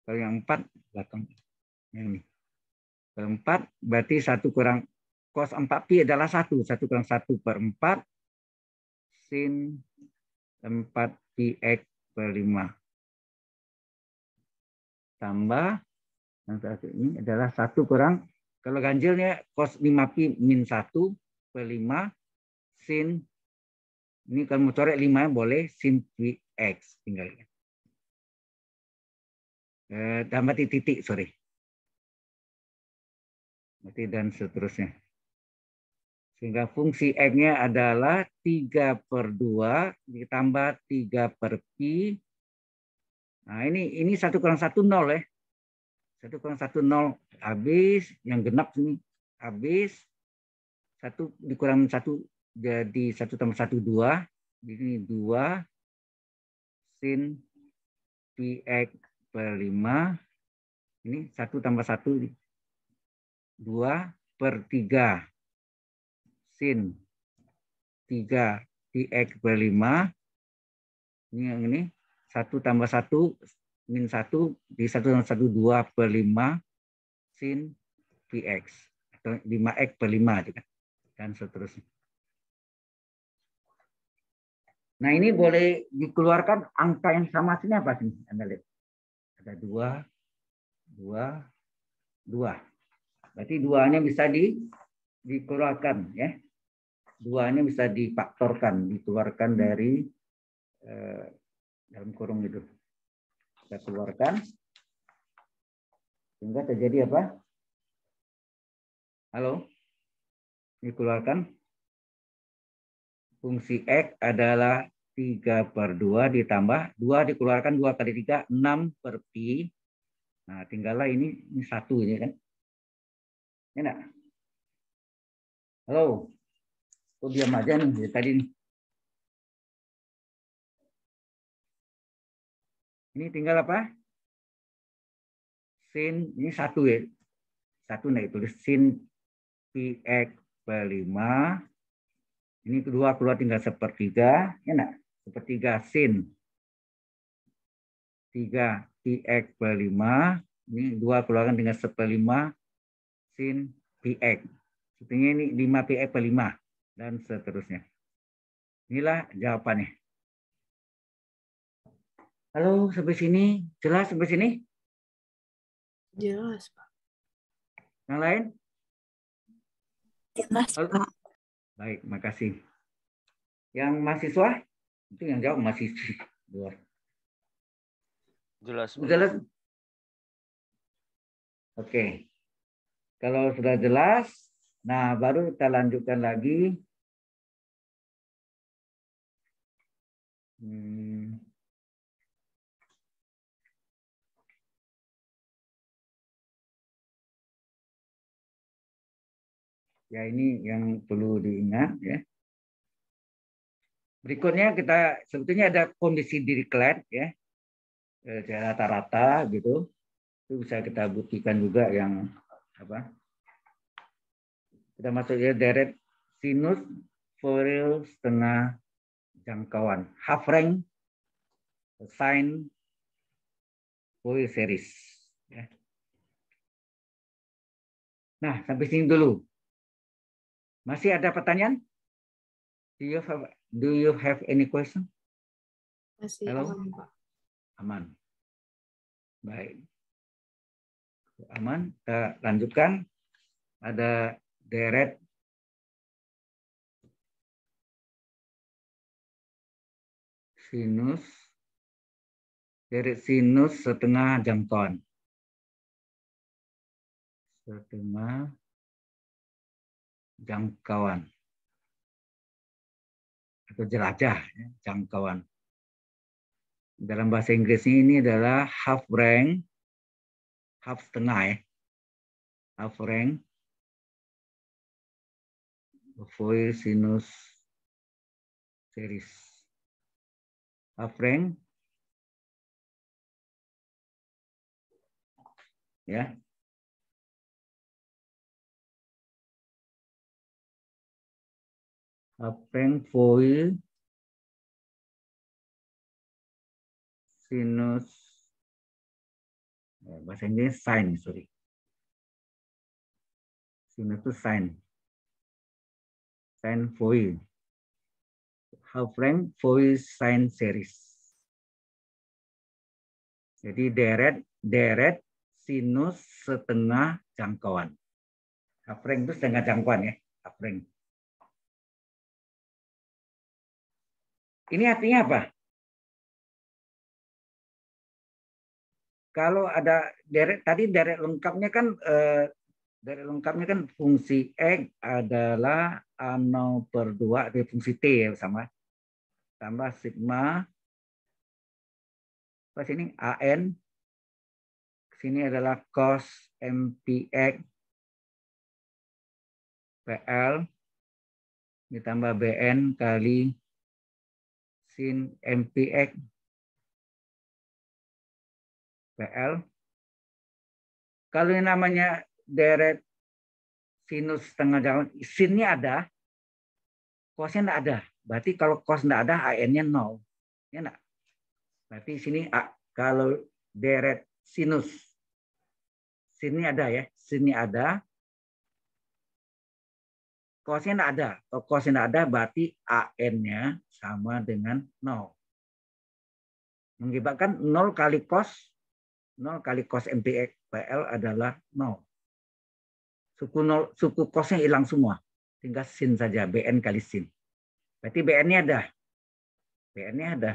Kalau yang 4 belakang ini. Kalau 4 berarti satu kurang cos 4 pi adalah 1. 1 kurang 1 per 4 sin 4 px per 5. Tambah yang satu ini adalah 1 kurang kalau ganjilnya cos 5 pi min 1 per 5 sin ini kalau mau coret 5 boleh sin x tinggal. Eh, tambah titik sorry. Nanti dan seterusnya. Sehingga fungsi x-nya adalah 3 per 2 ditambah 3 per pi. Nah ini ini satu kurang satu nol ya. Satu kurang satu nol. Habis yang genap ini habis satu dikurang satu jadi satu tambah satu dua. Ini dua. Sin px per lima. Ini satu tambah satu dua per tiga. Sin tiga px per lima. Ini yang ini. Satu tambah satu min satu di satu tambah satu dua per lima. Sin px atau lima x per lima kan. Dan seterusnya. Nah ini boleh dikeluarkan angka yang sama sini apa sih? Anda lihat. Ada dua, dua, dua. Berarti duanya bisa di, dikeluarkan ya. Duanya bisa difaktorkan, dikeluarkan dari eh, dalam kurung itu. Kita keluarkan. Sehingga terjadi apa? Halo? dikeluarkan fungsi X adalah 3 per 2 ditambah 2 dikeluarkan 2 kali 3, 6 per Pi. Nah, tinggallah ini, ini satu ini kan. Enak. Halo. Kok diam aja nih dari tadi nih. Ini tinggal apa? Sin, ini satu ya. Satu nih tulis sin px per 5. Ini kedua keluar tinggal sepertiga. Enak. Sepertiga sin 3 px per 5. Ini dua keluarkan dengan seperlima sin px. Sepertinya ini 5 px per 5 dan seterusnya. Inilah jawabannya. Halo, sampai sini jelas sampai sini? Jelas, Pak. Yang lain? Jelas, Halo. Pak. Baik, makasih. Yang mahasiswa? Itu yang jawab masih dua. Jelas. Jelas? Oke. Kalau sudah jelas, nah baru kita lanjutkan lagi. Hmm. Ya ini yang perlu diingat ya. Berikutnya kita sebetulnya ada kondisi dirichlet ya. Eh, rata-rata gitu. Itu bisa kita buktikan juga yang apa? Kita masuk ya deret sinus Fourier setengah jangkauan half range sine Fourier series. Ya. Nah sampai sini dulu. Masih ada pertanyaan? Do you have Do you have any question? Masih Halo? aman, Pak. Aman. Baik. Aman. Kita lanjutkan. Ada deret sinus deret sinus setengah jangkauan. Setengah jangkauan atau jelajah ya, jangkauan. Dalam bahasa Inggris ini adalah half range, half setengah ya, half range, Fourier sinus series. Half range, ya, Apeng Fourier sinus eh, bahasa Inggris sin sorry. Sinus itu sin sin Fourier half range Fourier sin series. Jadi deret deret sinus setengah jangkauan. Half range itu setengah jangkauan ya half Ini artinya apa? Kalau ada deret tadi deret lengkapnya kan eh, lengkapnya kan fungsi x adalah ano per 2 dari fungsi t ya sama tambah sigma apa sini an sini adalah cos mpx pl ditambah bn kali sin MPX PL. Kalau yang namanya deret sinus setengah jalan, sinnya ada, cosnya enggak ada. Berarti kalau cos enggak ada, AN-nya nol. Ya enggak? Berarti sini A, kalau deret sinus, sinnya ada ya, sinnya ada, cosnya enggak ada. Cosnya enggak ada, berarti AN-nya sama dengan 0. Mengibatkan 0 kali cos, 0 kali cos MPX PL adalah 0. Suku, 0, suku cosnya hilang semua. Tinggal sin saja, BN kali sin. Berarti BN-nya ada. BN-nya ada.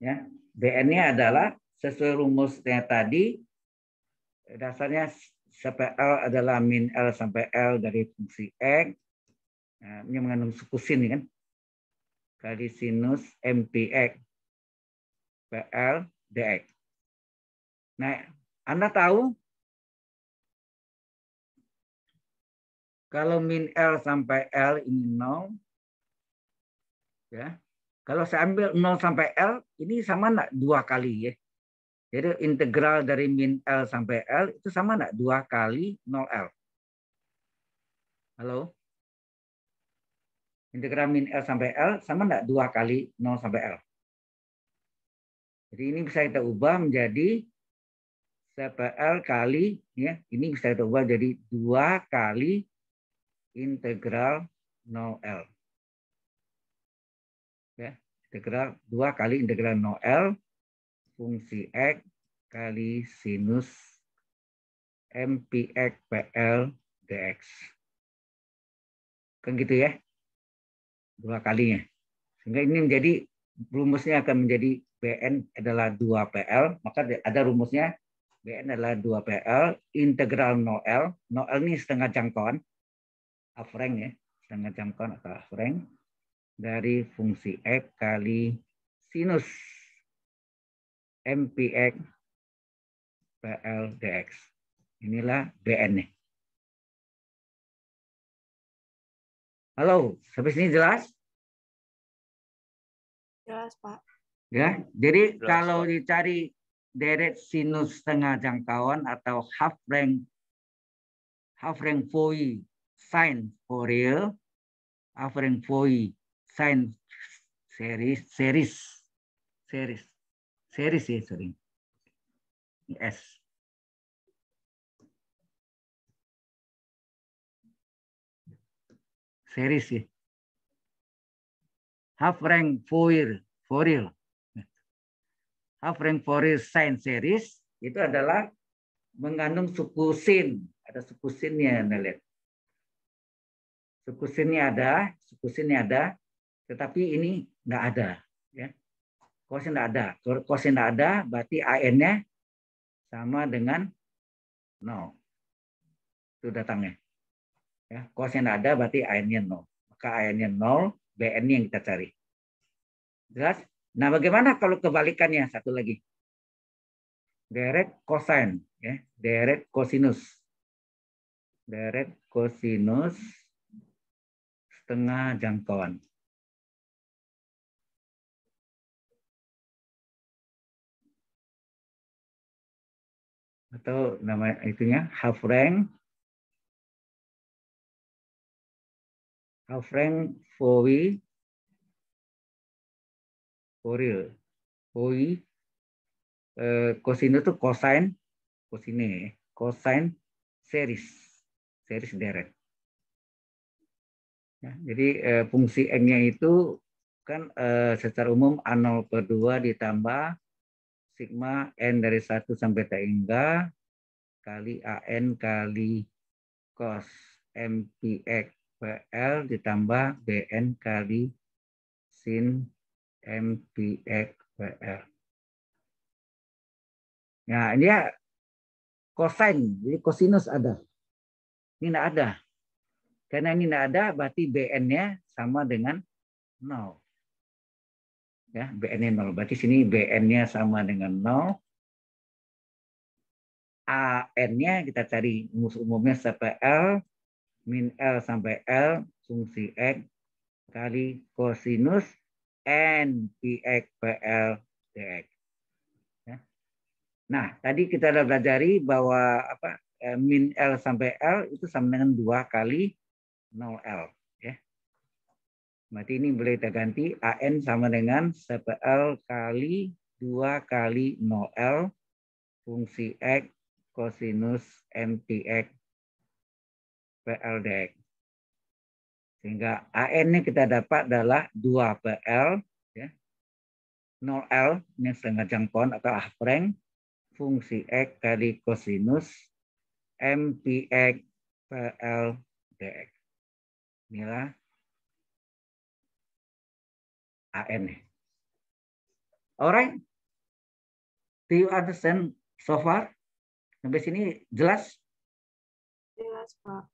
Ya, BN-nya adalah sesuai rumusnya tadi, dasarnya sampai L adalah min L sampai L dari fungsi X. Nah, ini mengandung suku sin kan kali sinus MPX PL DX. Nah, Anda tahu Kalau min L sampai L ini 0. Ya. Kalau saya ambil 0 sampai L, ini sama enggak dua kali ya. Jadi integral dari min L sampai L itu sama enggak dua kali 0L. Halo? Integral min L sampai L sama enggak dua kali 0 sampai L. Jadi ini bisa kita ubah menjadi CPL kali ya ini bisa kita ubah jadi dua kali integral 0L. Ya, integral 2 kali integral 0L fungsi X kali sinus MPX PL DX. Kan gitu ya. Dua kalinya. Sehingga ini menjadi rumusnya akan menjadi BN adalah 2 PL, maka ada rumusnya BN adalah 2 PL integral 0L. 0L ini setengah jangkauan Afreng ya, setengah jangkauan atau Afreng dari fungsi X kali sinus MPX PL DX. Inilah BN nih. Halo, sampai sini jelas? Jelas, Pak. Ya, jadi Jelas, kalau Pak. dicari deret sinus setengah jangkauan atau half rank half rank Fourier sine Fourier half rank Fourier sine series series series series ya sorry S series ya half rank Fourier Fourier half rank Fourier sine series itu adalah mengandung suku sin. Ada suku sinnya, Anda. Suku sinnya ada, suku sinnya ada, tetapi ini nggak ada. Ya. Kosin nggak ada. Kosin nggak ada, berarti AN-nya sama dengan 0. Itu datangnya. Ya, kosin nggak ada, berarti AN-nya 0. Maka AN-nya 0, BN yang kita cari. Jelas? Nah, bagaimana kalau kebalikannya? Satu lagi. Direct cosine, ya. Direct cosinus. Direct cosinus setengah jangkauan. Atau nama itunya half rank. Half rank Fourier Fourier. Fourier eh, cosinus itu cosine, cosine, cosine series, series deret. Ya, jadi eh, fungsi n-nya itu kan eh, secara umum A0 per 2 ditambah sigma n dari 1 sampai t hingga kali AN kali cos MPX PL ditambah BN kali sin MPX PL. Nah, ini ya cosine, jadi cosinus ada. Ini tidak ada. Karena ini tidak ada, berarti BN-nya sama dengan 0. Ya, BN-nya 0. Berarti sini BN-nya sama dengan 0. AN-nya kita cari rumus umumnya CPL min L sampai L fungsi X kali cosinus N PX PL DX. Ya. Nah, tadi kita sudah pelajari bahwa apa eh, min L sampai L itu sama dengan dua kali 0L. Berarti ini boleh kita ganti AN sama dengan CPL kali dua kali 0L fungsi X cosinus MPX PL DX. Sehingga AN-nya kita dapat adalah 2 PL, ya. 0L, ini setengah jangkauan atau ahpreng, fungsi X kali kosinus MPX PL DX. Inilah AN. Alright. Do you understand so far? Sampai sini jelas? Jelas, Pak.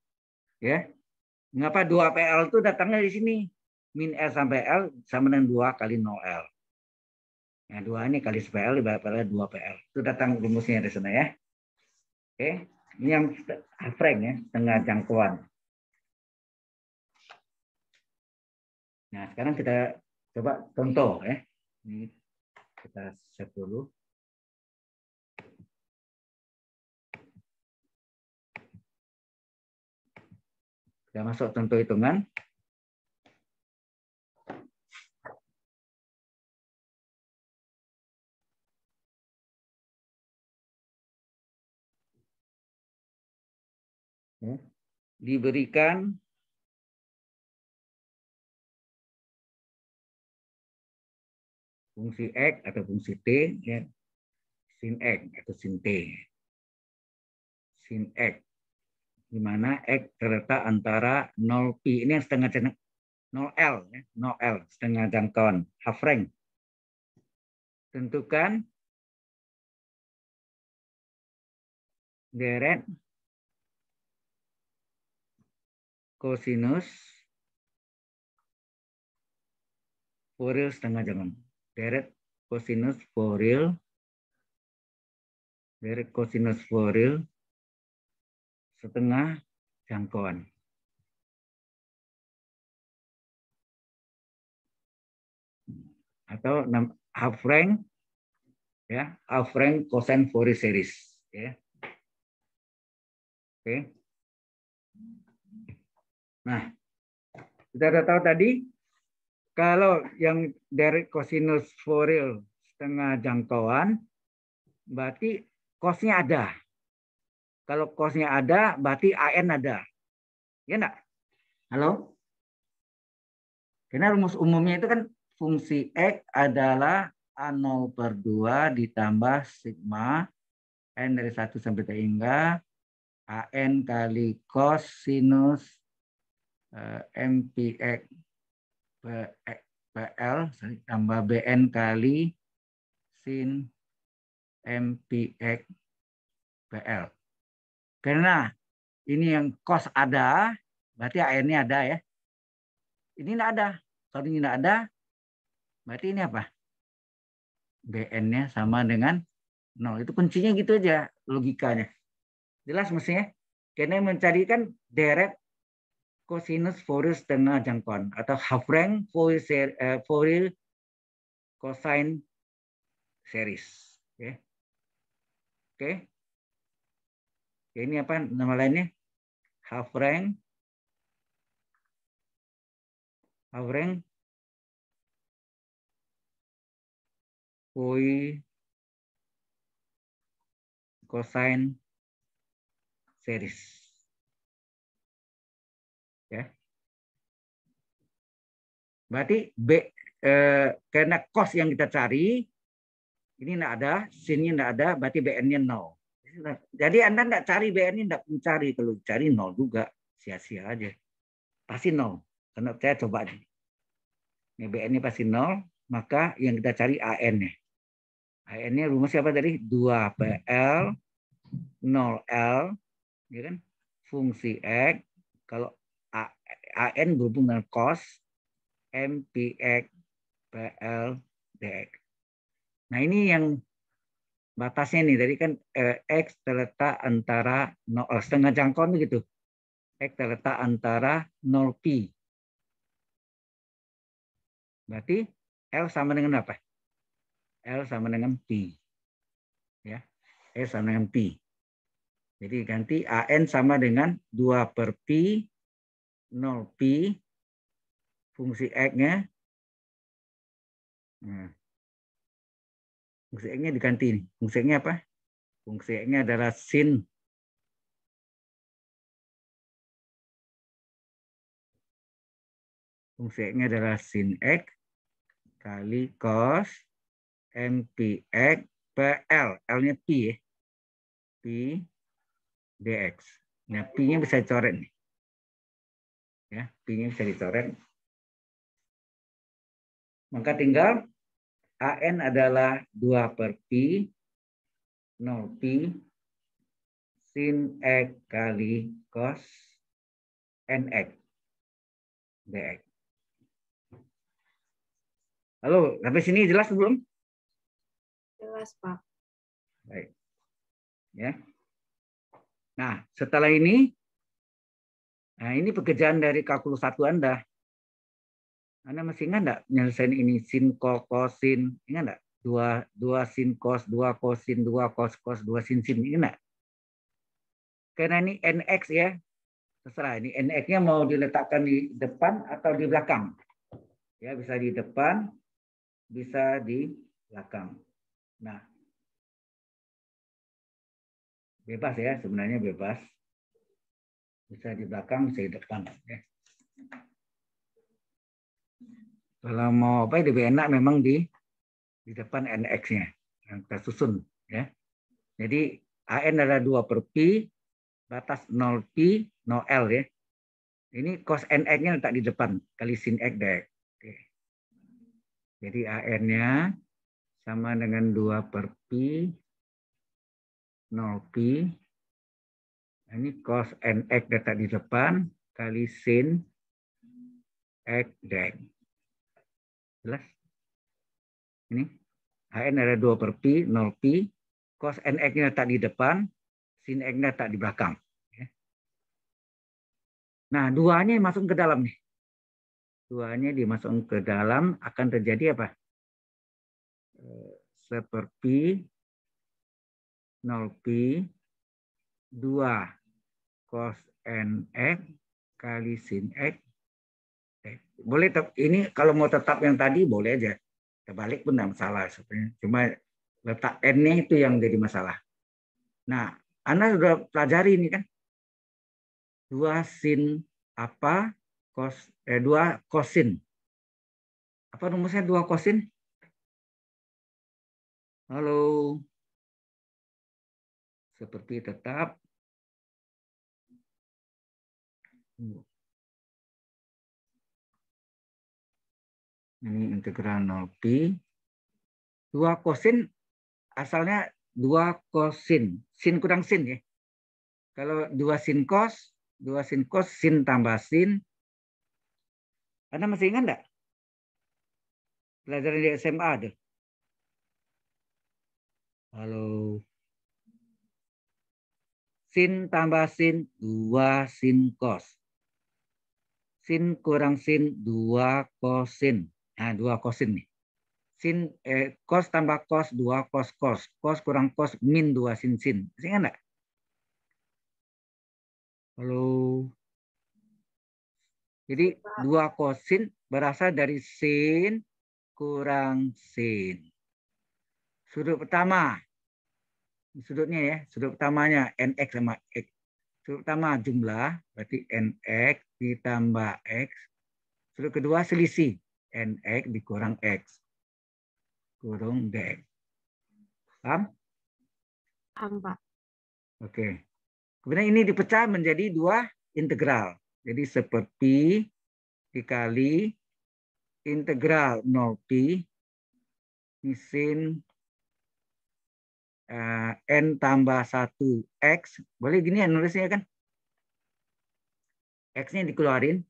Ya. Mengapa 2 PL itu datangnya di sini? Min L sampai L sama dengan 2 kali 0L. Nah, 2 ini kali PL pada 2 PL. Itu datang rumusnya di sana ya. Oke. Ini yang frank ya, setengah jangkauan. Nah, sekarang kita coba contoh ya. Ini kita set dulu. Kita masuk contoh hitungan. Ya. Diberikan fungsi X atau fungsi T, ya, sin X atau sin T. Sin X, di mana X terletak antara 0 pi, ini yang setengah 0 L, ya, 0 L, setengah jangkauan, half rank. Tentukan. Deret. Kosinus Fourier setengah jangkauan deret kosinus Fourier deret kosinus Fourier setengah jangkauan. Atau half rank ya, half rank cosine Fourier series ya. Oke. Nah, kita sudah tahu tadi kalau yang dari kosinus Fourier setengah jangkauan, berarti kosnya ada. Kalau kosnya ada, berarti AN ada. Ya enggak? Halo? Karena rumus umumnya itu kan fungsi X adalah A0 per 2 ditambah sigma N dari 1 sampai T hingga AN kali cos sinus eh, MPX PL tambah BN kali sin MPX PL. Karena ini yang kos ada, berarti AN-nya ada ya. Ini tidak ada. Kalau ini tidak ada, berarti ini apa? BN-nya sama dengan 0. Itu kuncinya gitu aja logikanya. Jelas mestinya? Karena mencarikan deret kosinus Fourier setengah jangkauan atau half rank Fourier, cosine series. Oke. Okay. Oke. Okay. Ini apa nama lainnya? Half rank half rank Fourier cosine series. Berarti B eh, karena cost yang kita cari ini tidak ada, sinnya tidak ada, berarti BN-nya nol. Jadi Anda tidak cari BN-nya, tidak mencari. Kalau cari nol juga, sia-sia aja. Pasti nol. Karena saya coba ini. BN-nya pasti nol, maka yang kita cari AN-nya. AN-nya rumus siapa tadi? 2PL, 0L, ya kan? Fungsi X. Kalau AN berhubung dengan cos MPX PL DX. Nah ini yang batasnya nih. Tadi kan eh, X terletak antara no, oh, setengah jangkauan begitu. X terletak antara 0 pi. Berarti L sama dengan apa? L sama dengan pi. Ya. L sama dengan pi. Jadi ganti AN sama dengan 2 per pi 0 pi fungsi x-nya nah, fungsi x-nya diganti nih. Fungsi x-nya apa? Fungsi x-nya adalah sin fungsi x-nya adalah sin x kali cos mpx pl. L-nya pi ya. Pi dx. Nah, pi-nya bisa dicoret nih ya pi-nya bisa dicoret maka tinggal AN adalah 2 per pi 0 pi sin X kali cos NX DX. Halo, sampai sini jelas belum? Jelas, Pak. Baik. Ya. Nah, setelah ini Nah, ini pekerjaan dari kalkulus satu Anda. Anda masih ingat enggak nyelesain ini sin ko kosin? Ingat enggak? Dua dua sin kos, dua kosin, dua kos kos, dua sin sin. Ingat enggak? Karena ini nx ya. Terserah ini nx-nya mau diletakkan di depan atau di belakang. Ya, bisa di depan, bisa di belakang. Nah, bebas ya sebenarnya bebas bisa di belakang bisa di depan ya. Kalau mau apa lebih enak memang di di depan nx-nya yang tersusun ya jadi an adalah 2 per pi batas 0 pi 0 l ya ini cos nx-nya letak di depan kali sin x dx Oke. jadi an-nya sama dengan 2 per pi 0 pi Nah, ini cos nx letak di depan kali sin x dx. Jelas? Ini HN ada 2 per pi, 0 pi. Cos nx-nya letak di depan, sin x-nya letak di belakang. Ya. Nah, duanya masuk ke dalam nih. Duanya dimasukkan ke dalam akan terjadi apa? Eh, seperti 0 pi 2 cos nx kali sin x. Boleh ini kalau mau tetap yang tadi boleh aja. Terbalik pun tidak masalah sebenarnya. Cuma letak n-nya itu yang jadi masalah. Nah, Anda sudah pelajari ini kan. Dua sin apa cos eh dua kosin. Apa rumusnya dua kosin? Halo. Seperti tetap Ini integral 0 pi. Dua kosin asalnya dua kosin. Sin kurang sin ya. Kalau dua sin kos, dua sin kos, sin tambah sin. Anda masih ingat enggak? Pelajaran di SMA tuh. Halo. Sin tambah sin, dua sin kos sin kurang sin dua kosin. Nah, dua kosin nih. Sin eh, kos tambah kos dua kos kos. Kos kurang kos min dua sin sin. Masih enggak? Halo. Jadi dua kosin berasal dari sin kurang sin. Sudut pertama. Sudutnya ya, sudut pertamanya nx sama x. Sudut pertama jumlah, berarti nx ditambah X. Sudut kedua selisih. NX dikurang X. Kurung DX. Paham? Paham, Pak. Oke. Kemudian ini dipecah menjadi dua integral. Jadi seperti dikali integral 0pi sin uh, n tambah 1x. Boleh gini ya nulisnya kan? X-nya dikeluarin,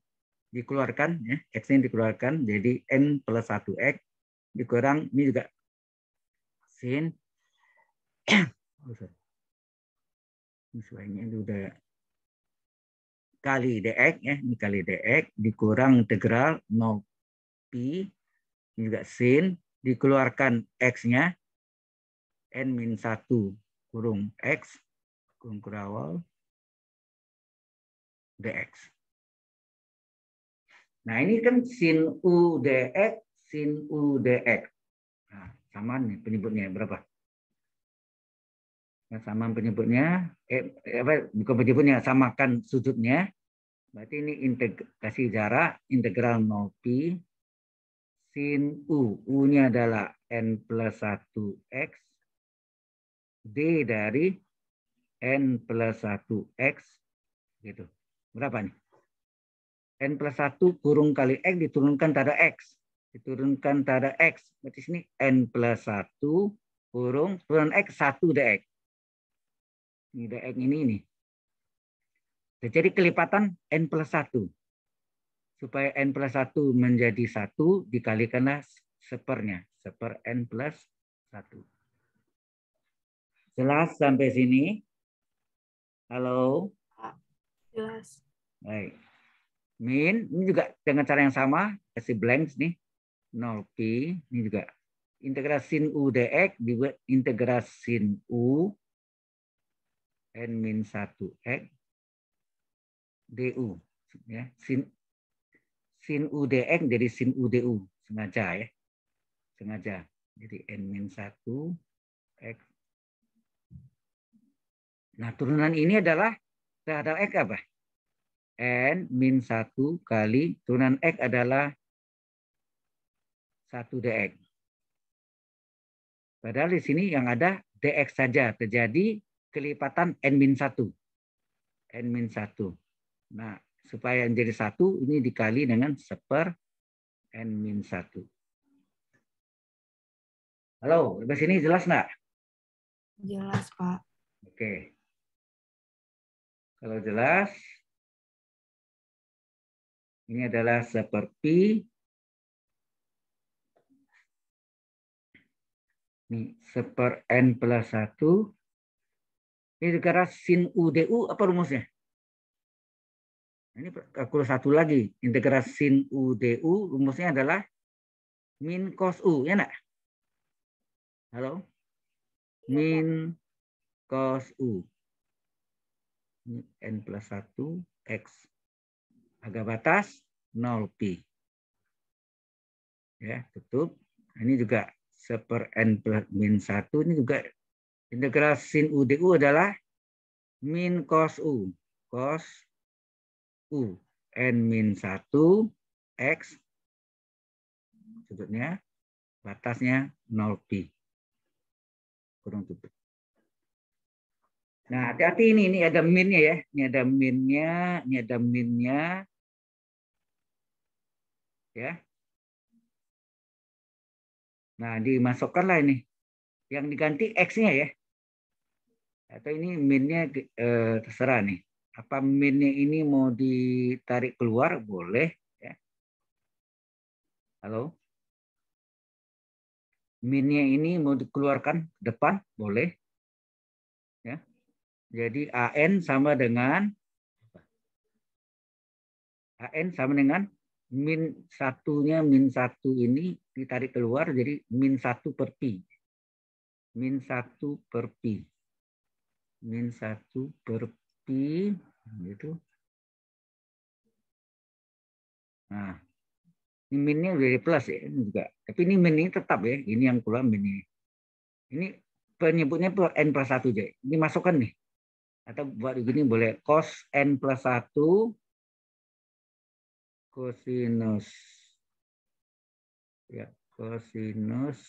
dikeluarkan, ya, X-nya dikeluarkan, jadi N plus 1X dikurang, ini juga sin, <coughs> oh, ini sebaiknya itu udah kali dx ya ini kali dx dikurang integral 0 pi ini juga sin. Dikeluarkan x-nya n min 1 kurung x kurung kurawal dx. Nah ini kan sin u dx, sin u dx. Nah, sama nih penyebutnya berapa? Nah, sama penyebutnya, eh, apa, bukan penyebutnya, samakan sudutnya. Berarti ini integrasi jarak, integral 0 pi, sin u. U-nya adalah n plus 1x, d dari n plus 1x, gitu. Berapa nih? N plus 1 kurung kali X diturunkan pada X. Diturunkan pada X. Berarti sini N plus 1 kurung turun X 1 dx. Ini dx ini nih. Jadi kelipatan N plus 1. Supaya N plus 1 menjadi 1 dikalikanlah sepernya. Seper N plus 1. Jelas sampai sini? Halo? Jelas. Baik. Min ini juga dengan cara yang sama kasih blanks nih. 0 pi ini juga. Integrasi u dx dibuat integrasi u n min 1 x du ya. Sin sin u dx jadi sin u du sengaja ya. Sengaja. Jadi n min 1 x. Nah turunan ini adalah terhadap x apa n min 1 kali turunan x adalah 1 dx padahal di sini yang ada dx saja terjadi kelipatan n min 1 n min 1 nah supaya menjadi satu ini dikali dengan seper n min satu. Halo, di sini jelas nggak? Jelas, Pak. Oke. Kalau jelas, ini adalah seperti ini seper n plus satu. Ini negara sin UDU apa rumusnya? Ini kalkulus satu lagi. Integrasi sin U DU rumusnya adalah min cos U. Ya enggak? Halo? Min cos U. N plus 1 X. Agak batas 0 Pi. Ya, tutup. Ini juga seper N plus min 1. Ini juga integrasi sin U DU adalah min cos U. Cos U N min 1 X sudutnya batasnya 0 pi kurung tutup. Nah, hati-hati ini, ini ada minnya ya. Ini ada minnya, ini ada minnya. Ya. Nah, dimasukkanlah ini. Yang diganti X-nya ya. Atau ini minnya eh, terserah nih apa minnya ini mau ditarik keluar boleh ya. Halo. Minnya ini mau dikeluarkan ke depan boleh. Ya. Jadi AN sama dengan AN sama dengan min satunya min satu ini ditarik keluar jadi min satu per pi. Min satu per pi. Min satu per pi gitu. Nah, ini minnya udah di plus ya ini juga. Tapi ini min ini tetap ya. Ini yang keluar min ini. Ini penyebutnya n plus satu aja. Ini masukkan nih. Atau buat begini boleh cos n plus satu cosinus ya cosinus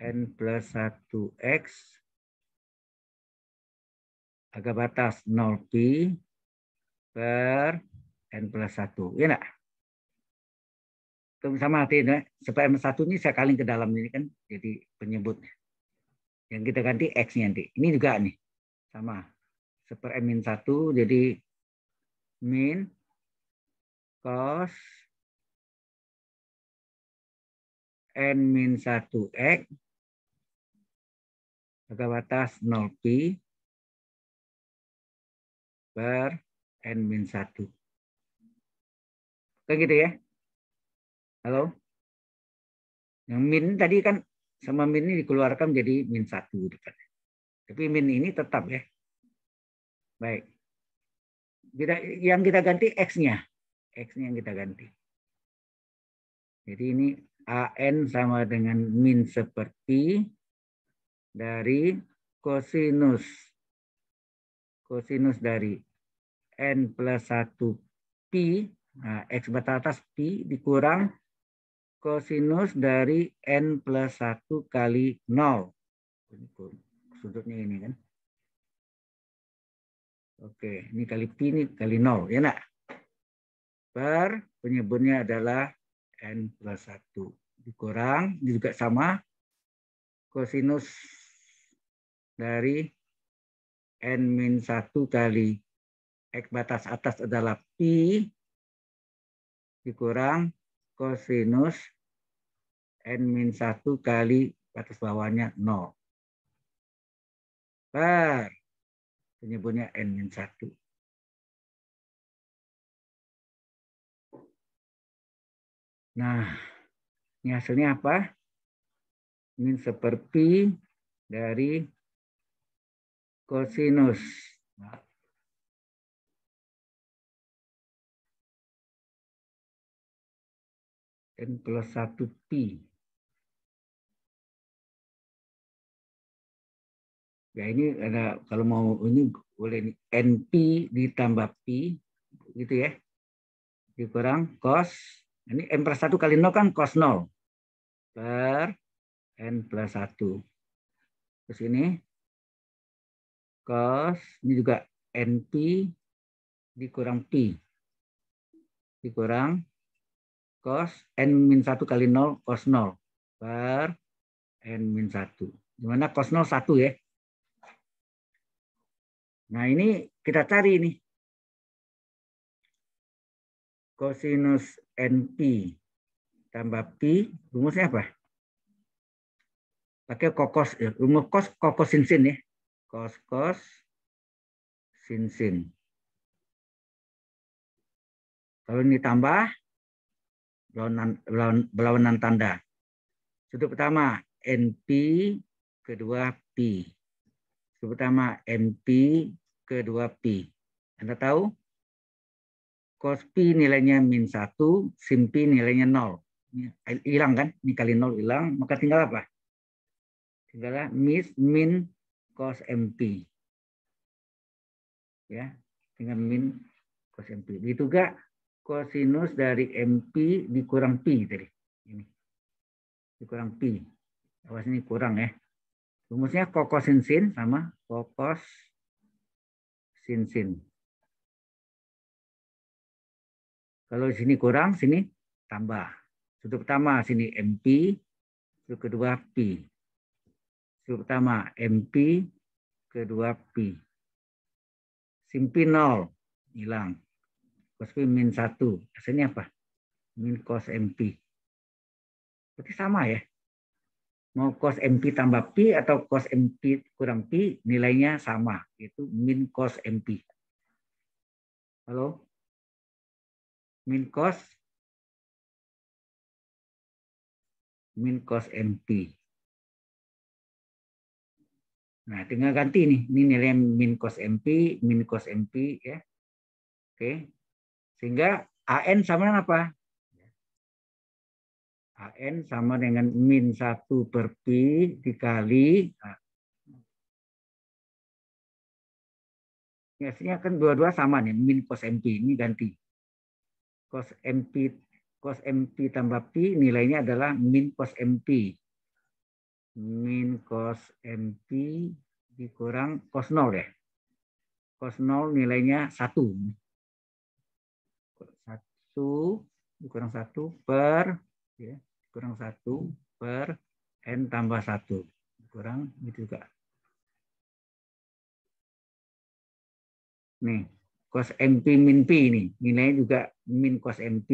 n plus satu x agak batas 0 pi per n plus 1. Ya enggak? Itu sama hati ya. Supaya M1 ini saya kali ke dalam ini kan jadi penyebutnya. Yang kita ganti X-nya nanti. Ini juga nih. Sama. Seper M 1 jadi min cos n min 1 X agak batas 0 pi per N min 1. Kan gitu ya? Halo? Yang min tadi kan sama min ini dikeluarkan jadi min 1. Tapi min ini tetap ya. Baik. Kita, yang kita ganti X-nya. X-nya yang kita ganti. Jadi ini AN sama dengan min seperti dari kosinus kosinus dari N plus 1 Pi, nah, X batas atas Pi dikurang kosinus dari N plus 1 kali 0. Sudutnya ini kan. Oke, ini kali Pi ini kali 0. Ya nak? Per penyebutnya adalah N plus 1. Dikurang, ini juga sama. Kosinus dari N min 1 kali X batas atas adalah Pi dikurang kosinus N min 1 kali batas bawahnya 0. Per penyebutnya N min 1. Nah, ini hasilnya apa? Min seperti dari kosinus. N plus 1 Pi. Ya ini ada kalau mau ini boleh NP ditambah Pi gitu ya. Dikurang cos. Ini N plus 1 kali 0 kan cos 0. Per N plus 1. Terus ini cos. Ini juga NP dikurang Pi. Dikurang cos N min 1 kali 0 cos 0 per N min 1. Di mana cos 0 1 ya. Nah ini kita cari ini. Kosinus NP tambah P, rumusnya apa? Pakai kokos, ya. rumus kos kokos sin sin ya. Kos kos sin sin. Kalau ini tambah, berlawanan, berlawanan tanda. Sudut pertama NP, kedua P. Sudut pertama NP, kedua P. Anda tahu? Cos P nilainya min 1, sin P nilainya 0. Hilang kan? Ini kali 0 hilang, maka tinggal apa? Tinggal min, min cos MP. Ya, tinggal min cos MP. Begitu juga kosinus dari MP dikurang P tadi. Ini. Dikurang P. Awas ini kurang ya. Rumusnya kokos sin sin sama kokos sin sin. Kalau sini kurang, sini tambah. Sudut pertama sini MP, sudut kedua P. Sudut pertama MP, kedua P. Simpi 0, hilang cos P min 1. Hasilnya apa? Min cos MP. Berarti sama ya. Mau cos MP tambah P atau cos MP kurang P, nilainya sama. Itu min cos MP. Halo? Min cos min cos MP. Nah, tinggal ganti nih. Ini nilai min cos MP, min cos MP ya. Oke. Sehingga AN sama dengan apa? AN sama dengan min 1 per P dikali. Nah. Biasanya kan dua-dua sama nih, min cos MP. Ini ganti. Cos MP, cos MP tambah P nilainya adalah min cos MP. Min cos MP dikurang cos 0 ya. Cos 0 nilainya 1 satu dikurang satu per ya kurang satu per n tambah satu kurang itu juga nih cos mp min p ini nilainya juga min cos mp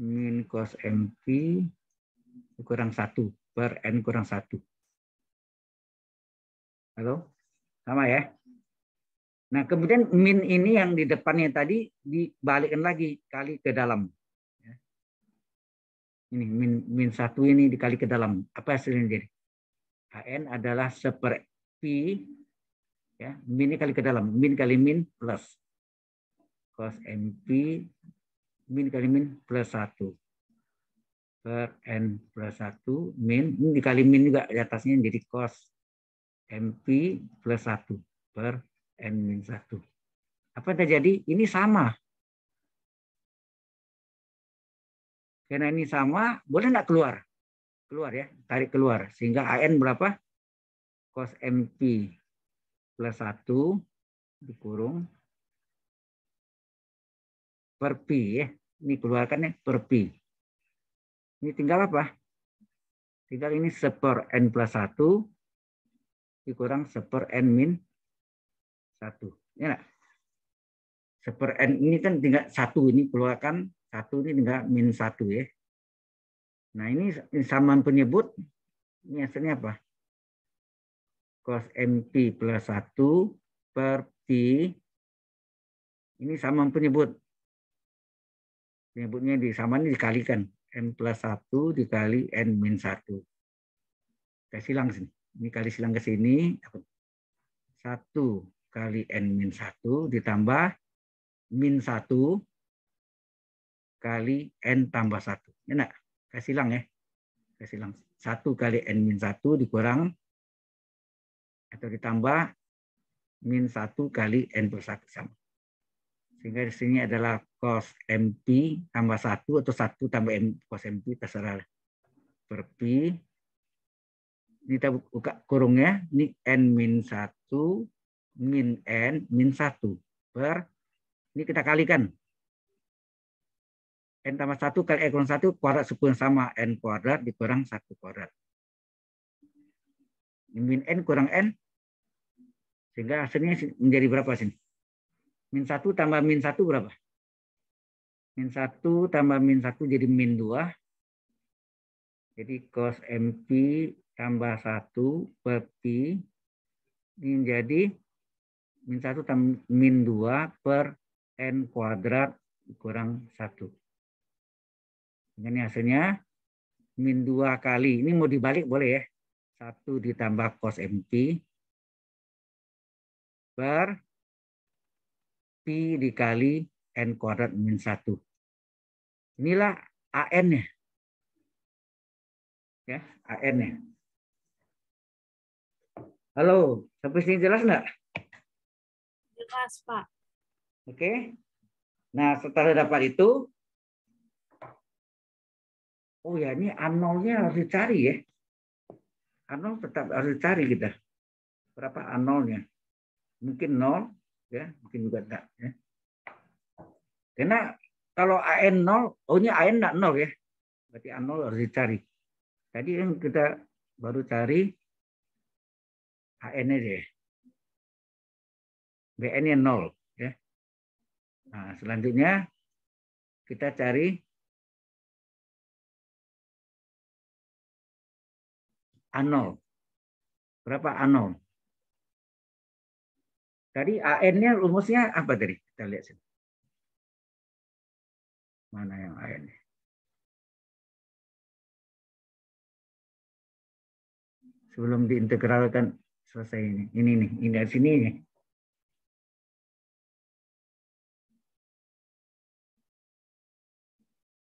min cos mp kurang satu per n kurang satu halo sama ya Nah, kemudian min ini yang di depannya tadi dibalikkan lagi kali ke dalam. Ya. Ini min min satu ini dikali ke dalam. Apa hasilnya jadi? HN adalah seperti ya min ini kali ke dalam. Min kali min plus cos MP min kali min plus satu per n plus satu min ini dikali min juga di atasnya jadi cos MP plus satu per N-1. Apa yang terjadi? Ini sama. Karena ini sama, boleh nggak keluar? Keluar ya, tarik keluar. Sehingga AN berapa? Cos MP plus 1 dikurung per P ya. Ini keluarkan ya, per P. Ini tinggal apa? Tinggal ini seper N plus 1 dikurang seper N min satu. Ya Seper N ini kan tinggal satu ini keluarkan satu ini tinggal min satu ya. Nah ini samaan penyebut ini hasilnya apa? Cos MP plus satu per P ini samaan penyebut. Penyebutnya di sama ini dikalikan. N plus 1 dikali N min 1. Saya silang sini. Ini kali silang ke sini. 1 kali N min 1 ditambah min 1 kali N tambah 1. Enak. Saya silang ya. Saya silang. 1 kali N min 1 dikurang atau ditambah min 1 kali N plus 1 sama. Sehingga di sini adalah cos MP tambah 1 atau 1 tambah M cos MP terserah per P. Ini kita buka kurungnya. Ini N min 1 min N min 1 per ini kita kalikan. N tambah 1 kali N kurang 1 kuadrat yang sama. N kuadrat dikurang 1 kuadrat. Min N kurang N. Sehingga hasilnya menjadi berapa sini? Min 1 tambah min 1 berapa? Min 1 tambah min 1 jadi min 2. Jadi cos MP tambah 1 per P ini menjadi min 1 tambah min 2 per N kuadrat kurang 1. Ini hasilnya min 2 kali. Ini mau dibalik boleh ya. 1 ditambah cos MP per Pi dikali N kuadrat min 1. Inilah AN-nya. Ya, AN-nya. Halo, sampai sini jelas enggak? Jelas, Pak. Oke. Nah, setelah dapat itu, oh ya ini anolnya harus dicari ya. Anol tetap harus dicari kita. Berapa anolnya? Mungkin nol, ya mungkin juga enggak ya. Karena kalau AN 0, O-nya AN enggak 0 ya. Berarti A0 harus dicari. Tadi yang kita baru cari AN aja. BN-nya 0 ya. Nah, selanjutnya kita cari A0. Berapa A0? Tadi AN-nya rumusnya apa tadi? Kita lihat sini. Mana yang AN? Sebelum diintegralkan selesai ini. Ini nih, ini dari sini nih.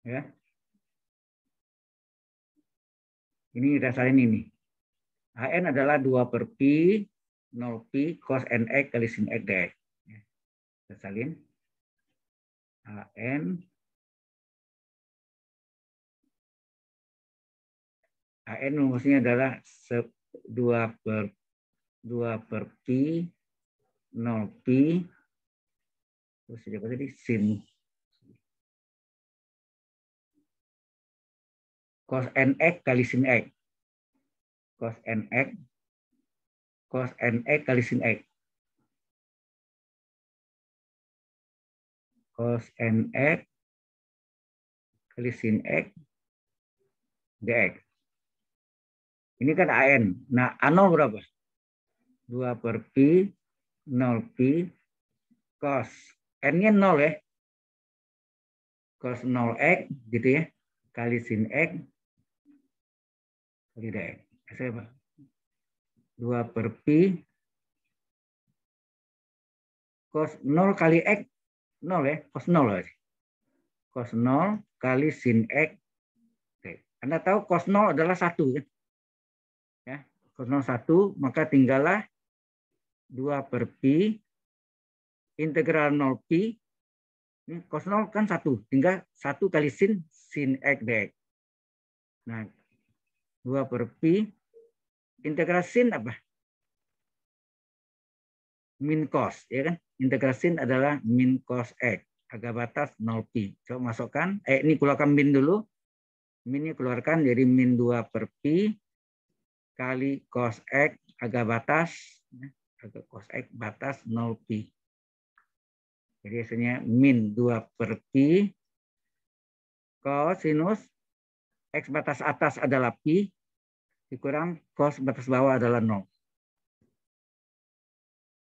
Ya. Ini dasarnya ini. AN adalah 2 per Pi 0 pi cos nx kali sin x dx. Ya. Kita salin. AN AN rumusnya adalah 2 per 2 per pi 0 pi terus apa tadi sin cos nx kali sin x cos nx cos nx kali sin x. Cos nx kali sin x dx. Ini kan AN. Nah, A0 berapa? 2 per Pi, 0 Pi, cos. N-nya 0 ya. Cos 0X gitu ya. Kali sin X. Kali dx. Hasilnya apa? 2 per pi cos 0 kali x 0 ya, cos 0 ya. Cos 0 kali sin x. Oke. Anda tahu cos 0 adalah 1 ya. Ya, cos 0 1, maka tinggallah 2 per pi integral 0 pi ini cos 0 kan 1, tinggal 1 kali sin sin x dx. Nah, 2 per pi Integral sin apa? Min cos, ya kan? Integral sin adalah min cos X. Agak batas 0 pi. Coba masukkan. Eh, ini keluarkan min dulu. Minnya keluarkan jadi min 2 per pi kali cos X agak batas. Ya, agak cos X batas 0 pi. Jadi hasilnya min 2 per pi cosinus X batas atas adalah pi dikurang cos batas bawah adalah 0.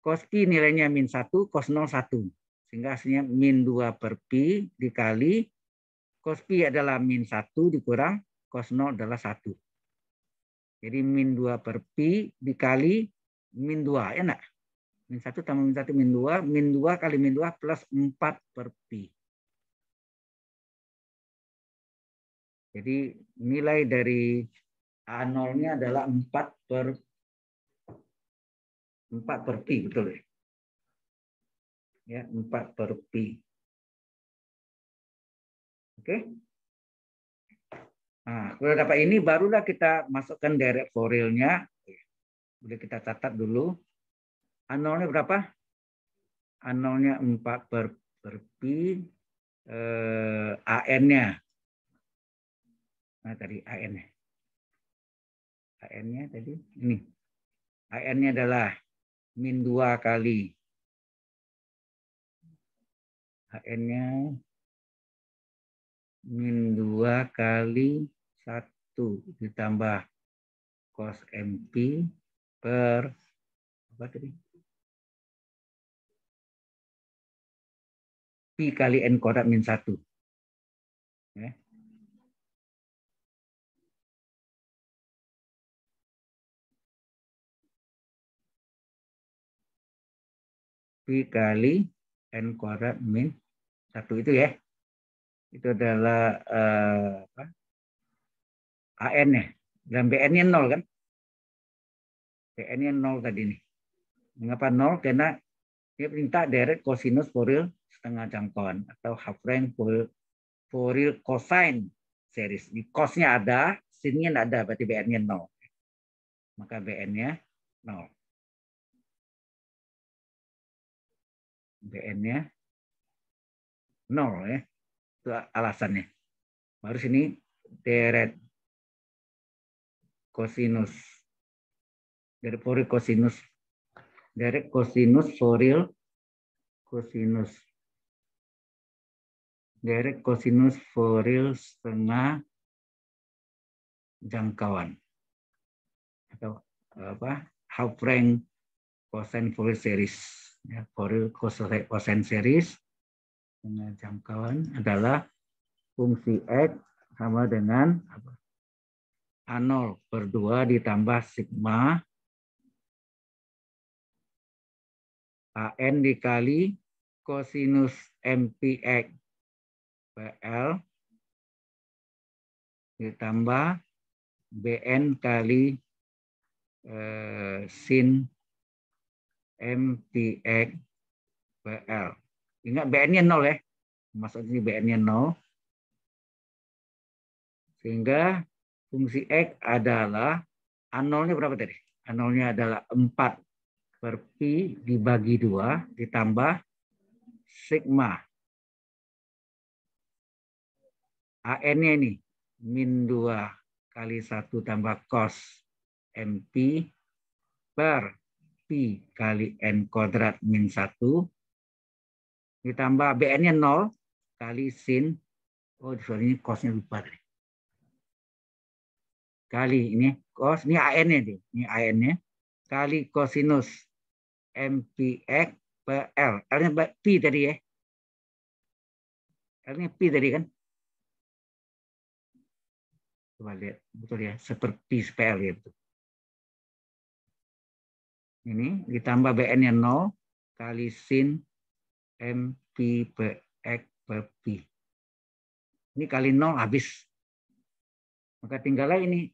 Cos pi nilainya min 1, cos 0 1. Sehingga hasilnya min 2 per pi dikali Cos pi adalah min 1 dikurang cos 0 adalah 1. Jadi min 2 per pi dikali min 2. Ya enggak? Min 1 tambah min 1 min 2. Min 2 kali min 2 plus 4 per pi. Jadi nilai dari A0-nya adalah 4 per 4 per pi, betul ya? Ya, 4 per pi. Oke. Nah, kalau dapat ini barulah kita masukkan direct Fourier-nya. Boleh kita catat dulu. A0-nya berapa? A0-nya 4 per, per pi. Eh, AN-nya. Nah, tadi AN-nya. AN-nya tadi ini. AN-nya adalah min 2 kali. AN-nya min 2 kali 1 ditambah cos MP per apa tadi? Pi kali N kuadrat min 1. Pi kali N kuadrat min 1 itu ya itu adalah uh, apa? AN-nya. Dan BN-nya nol kan? BN-nya nol tadi nih. Mengapa nol? Karena dia minta direct cosinus Fourier setengah jangkauan atau half rank Fourier cosine series. Di cosnya ada, sinnya tidak ada, berarti BN-nya nol. Maka BN-nya nol. BN-nya nol ya. Itu alasannya. Baru sini deret kosinus. Dari Fourier kosinus. Deret kosinus Fourier kosinus. Deret kosinus Fourier setengah jangkauan. Atau apa? Half rank cosine Fourier series. Ya, Fourier cosine series dengan jangkauan adalah fungsi X sama dengan apa? A0 per 2 ditambah sigma AN dikali kosinus MPX PL ditambah BN kali eh, sin MPX PL. Ingat BN-nya nol ya. Masuk sini BN-nya nol. Sehingga fungsi X adalah A0-nya berapa tadi? A0-nya adalah 4 per Pi dibagi 2 ditambah sigma. AN-nya ini min 2 kali 1 tambah cos MP per Pi kali N kuadrat min 1 ditambah BN-nya 0 kali sin oh soal ini cosnya lupa tadi. Kali ini cos ini AN-nya nih, ini AN-nya kali kosinus MPX per. L-nya P tadi ya. L-nya P tadi kan? Coba lihat, betul ya, seperti PL ya. Ini ditambah BN-nya 0 kali sin M P per P. Ini kali 0 habis. Maka tinggallah ini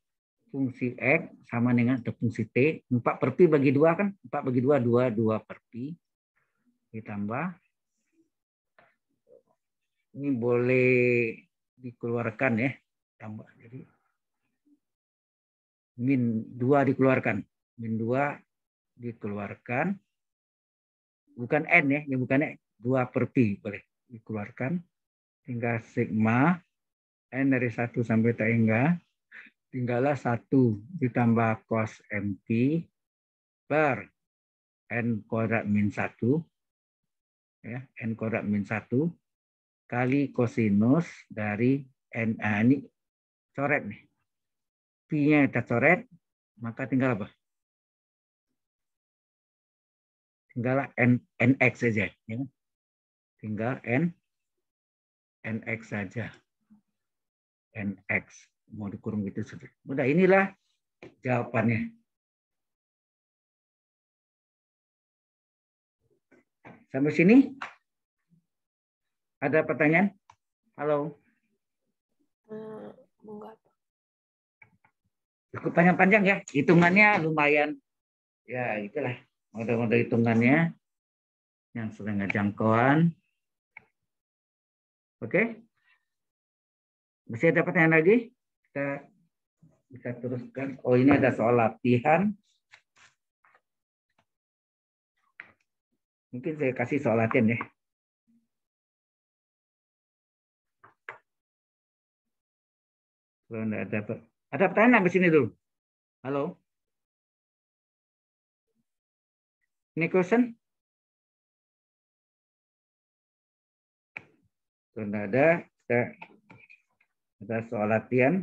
fungsi X sama dengan fungsi T. 4 per P bagi 2 kan? 4 bagi 2, 2, 2 per P. Ditambah. Ini boleh dikeluarkan ya. Tambah. Jadi min 2 dikeluarkan. Min 2 dikeluarkan. Bukan N ya, ya bukan N. 2 per pi boleh dikeluarkan. Tinggal sigma n dari 1 sampai tak hingga tinggallah 1 ditambah cos MP per n kuadrat min 1 ya n kuadrat min 1 kali kosinus dari n ah, ini coret nih pi-nya kita coret maka tinggal apa tinggal n nx saja ya kan? tinggal n nx saja. nx mau dikurung gitu sudah. Udah inilah jawabannya. Sampai sini ada pertanyaan? Halo. Eh, enggak. Cukup panjang-panjang ya. Hitungannya lumayan. Ya, itulah mode-mode hitungannya yang setengah jangkauan. Oke. Masih ada pertanyaan lagi? Kita bisa teruskan. Oh, ini ada soal latihan. Mungkin saya kasih soal latihan ya. Kalau enggak ada ada pertanyaan di sini dulu. Halo. Ini question? Enggak ada, kita ada soal latihan.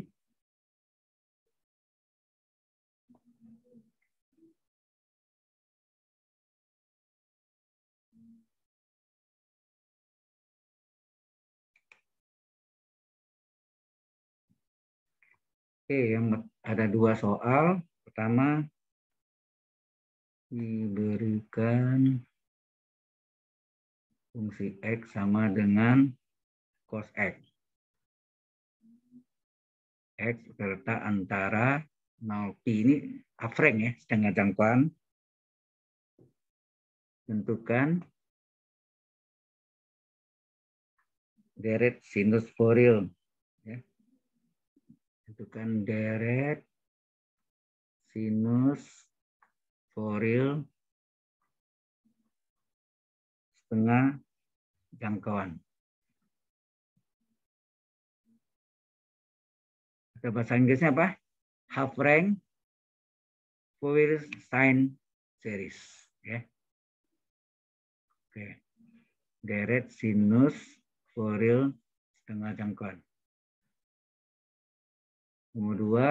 Oke, yang ada dua soal. Pertama, diberikan fungsi X sama dengan cos X. X serta antara 0 Pi ini afreng ya, setengah jangkauan. Tentukan deret sinus Fourier tentukan deret sinus Fourier setengah jangkauan. Ada bahasa Inggrisnya apa? Half rank Fourier sine series. Ya. Oke. Deret sinus Fourier setengah jangkauan. Nomor dua,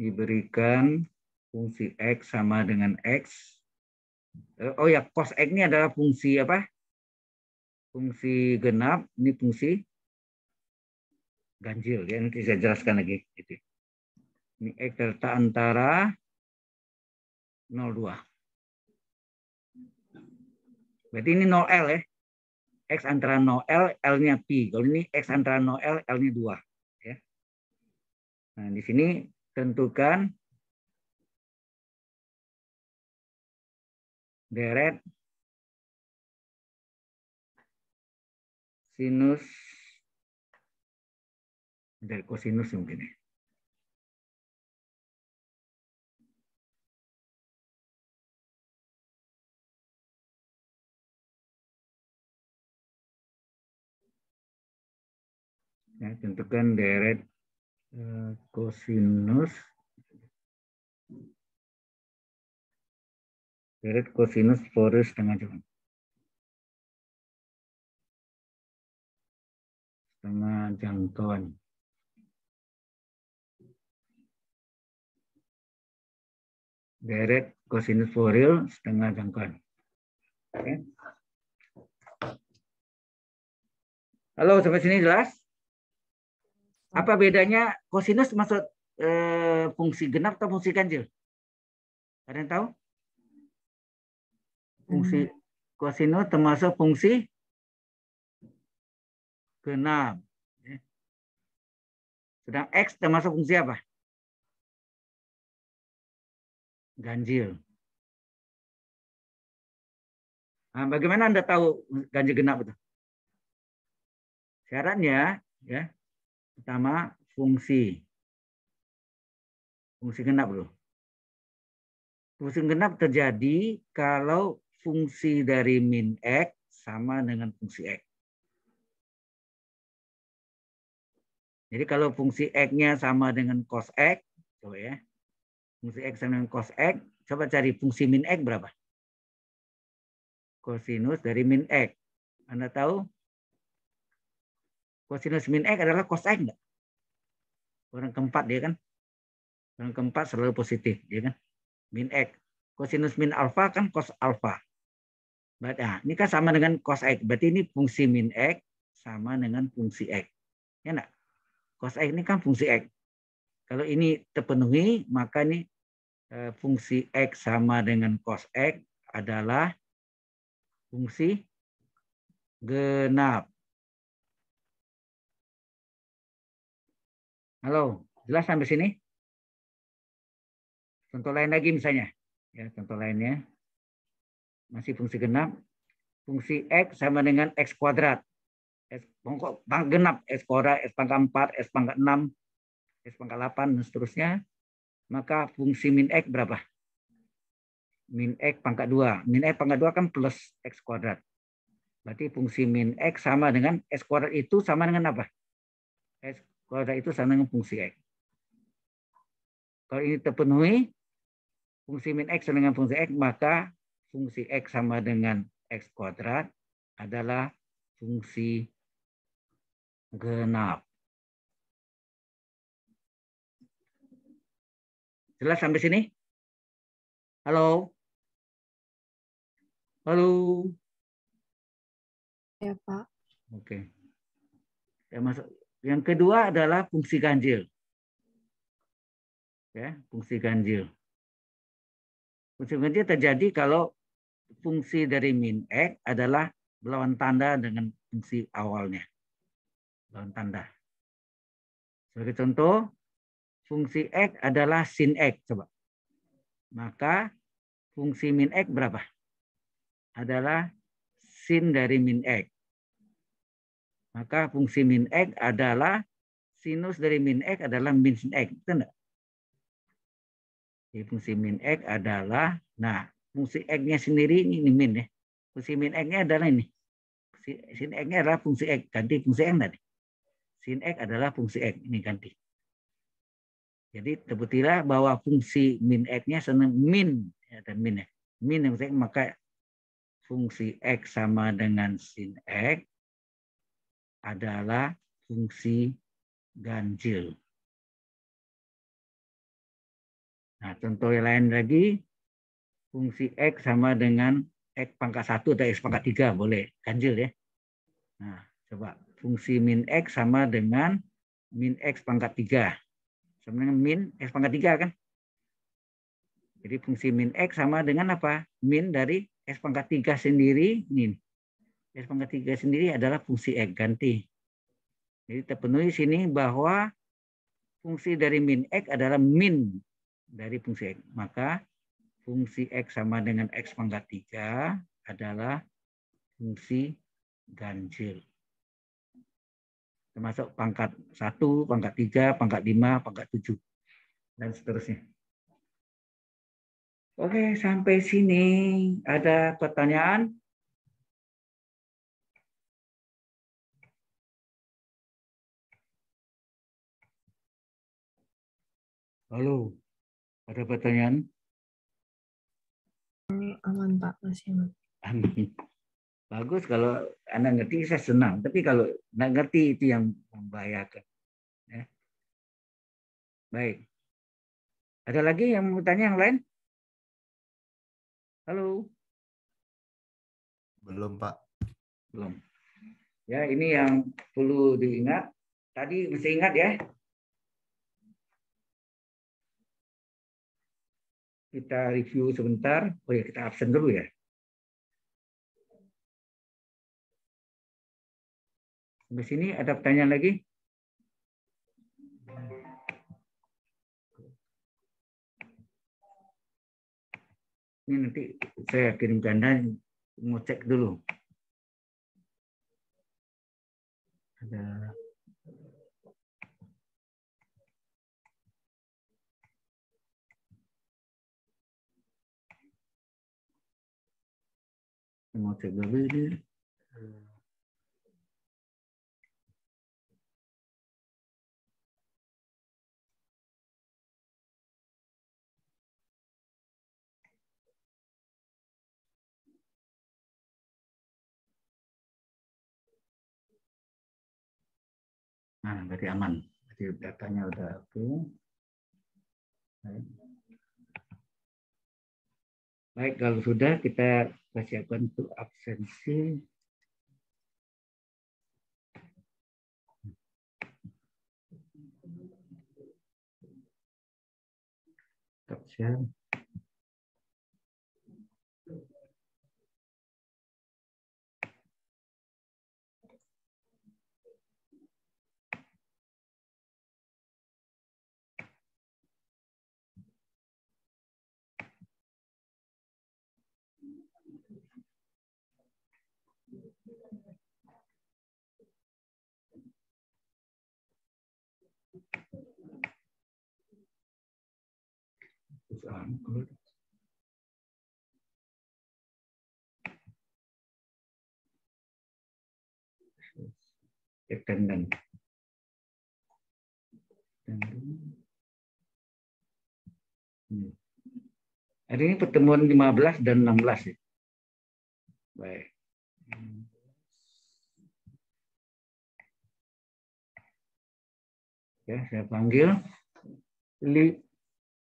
diberikan fungsi X sama dengan X. Eh, oh ya, cos X ini adalah fungsi apa? Fungsi genap, ini fungsi ganjil. ya Nanti saya jelaskan lagi. Ini X delta antara 02. Berarti ini 0L ya. X antara 0L, L-nya Pi. Kalau ini X antara 0L, L-nya 2. Ya. Nah, di sini tentukan deret sinus dari kosinus mungkin ya. Tentukan deret kosinus deret kosinus Fourier setengah jangkauan. Setengah jangkauan. Deret kosinus Fourier setengah jangkauan. Oke. Halo, sampai sini jelas? Apa bedanya kosinus masuk eh, fungsi genap atau fungsi ganjil? Ada yang tahu? Fungsi kosinus termasuk fungsi genap. Ya. Sedang X termasuk fungsi apa? Ganjil. Nah, bagaimana Anda tahu ganjil genap itu? Syaratnya, ya, Pertama, fungsi. Fungsi genap loh. Fungsi genap terjadi kalau fungsi dari min X sama dengan fungsi X. Jadi kalau fungsi X-nya sama dengan cos X, coba ya. Fungsi X sama dengan cos X, coba cari fungsi min X berapa? Kosinus dari min X. Anda tahu Kosinus min X adalah cos X enggak? Orang keempat dia kan. Orang keempat selalu positif, dia kan. Min X. Kosinus min alfa kan cos alfa. Nah, ini kan sama dengan cos X. Berarti ini fungsi min X sama dengan fungsi X. Ya enggak? Cos X ini kan fungsi X. Kalau ini terpenuhi, maka ini eh, fungsi X sama dengan cos X adalah fungsi genap. Halo, jelas sampai sini? Contoh lain lagi misalnya. Ya, contoh lainnya masih fungsi genap. Fungsi X sama dengan X kuadrat. S pangkat genap, S kuadrat, S pangkat 4, S pangkat 6, S pangkat 8, dan seterusnya. Maka fungsi min X berapa? Min X pangkat 2. Min X pangkat 2 kan plus X kuadrat. Berarti fungsi min X sama dengan S kuadrat itu sama dengan apa? S kuadrat itu sama dengan fungsi X. Kalau ini terpenuhi, fungsi min X sama dengan fungsi X, maka fungsi X sama dengan X kuadrat adalah fungsi genap. Jelas sampai sini? Halo? Halo? Ya, Pak. Oke. Ya, masuk. Yang kedua adalah fungsi ganjil. Ya, fungsi ganjil. Fungsi ganjil terjadi kalau fungsi dari min x adalah lawan tanda dengan fungsi awalnya. Lawan tanda. Sebagai contoh, fungsi x adalah sin x. Coba. Maka fungsi min x berapa? Adalah sin dari min x. Maka fungsi min x adalah sinus dari min x adalah min sin x. Betul enggak? Jadi fungsi min x adalah, nah fungsi x-nya sendiri ini, ini min ya. Fungsi min x-nya adalah ini. Sin x-nya adalah fungsi x. Ganti fungsi x tadi. Sin x adalah fungsi x. Ini ganti. Jadi terbuktilah bahwa fungsi min x-nya senang min. Ya, dan min ya. Min yang maka fungsi x sama dengan sin x adalah fungsi ganjil. Nah, contoh yang lain lagi, fungsi X sama dengan X pangkat 1 atau X pangkat 3 boleh ganjil ya. Nah, coba fungsi min X sama dengan min X pangkat 3. Sama min X pangkat 3 kan? Jadi fungsi min X sama dengan apa? Min dari X pangkat 3 sendiri. Ini. Pangkat 3 sendiri adalah fungsi X ganti. Jadi terpenuhi sini bahwa fungsi dari min X adalah min dari fungsi X. Maka fungsi X sama dengan X pangkat 3 adalah fungsi ganjil. Termasuk pangkat 1, pangkat 3, pangkat 5, pangkat 7, dan seterusnya. Oke, sampai sini ada pertanyaan? Halo, ada pertanyaan? aman Pak, masih aman. Amin. Bagus kalau Anda ngerti saya senang. Tapi kalau nggak ngerti itu yang membahayakan. Ya. Baik. Ada lagi yang mau tanya yang lain? Halo. Belum Pak. Belum. Ya ini yang perlu diingat. Tadi masih ingat ya kita review sebentar. Oh ya, kita absen dulu ya. Sampai sini ada pertanyaan lagi? Ini nanti saya kirimkan dan mau cek dulu. Ada cek dulu ini. Nah, berarti aman. Jadi datanya udah oke. Okay. Baik, kalau sudah kita persiapkan untuk absensi. Absen. Attendant. Hmm. Hari ini pertemuan 15 dan 16 ya. Baik. Ya, saya panggil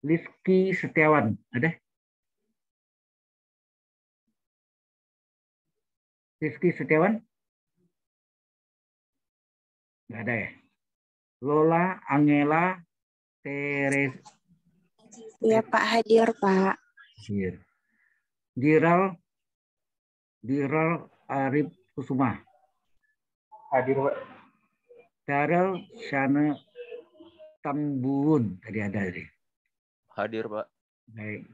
Rizky Setiawan. Ada? Rizky Setiawan? Nggak ada ya? Lola, Angela, Teres. Iya Pak, hadir Pak. Hadir. Diral, Diral Arif Kusuma. Hadir Pak. Darel Shana Tambun. Tadi ada tadi. Hadir, Pak. Baik.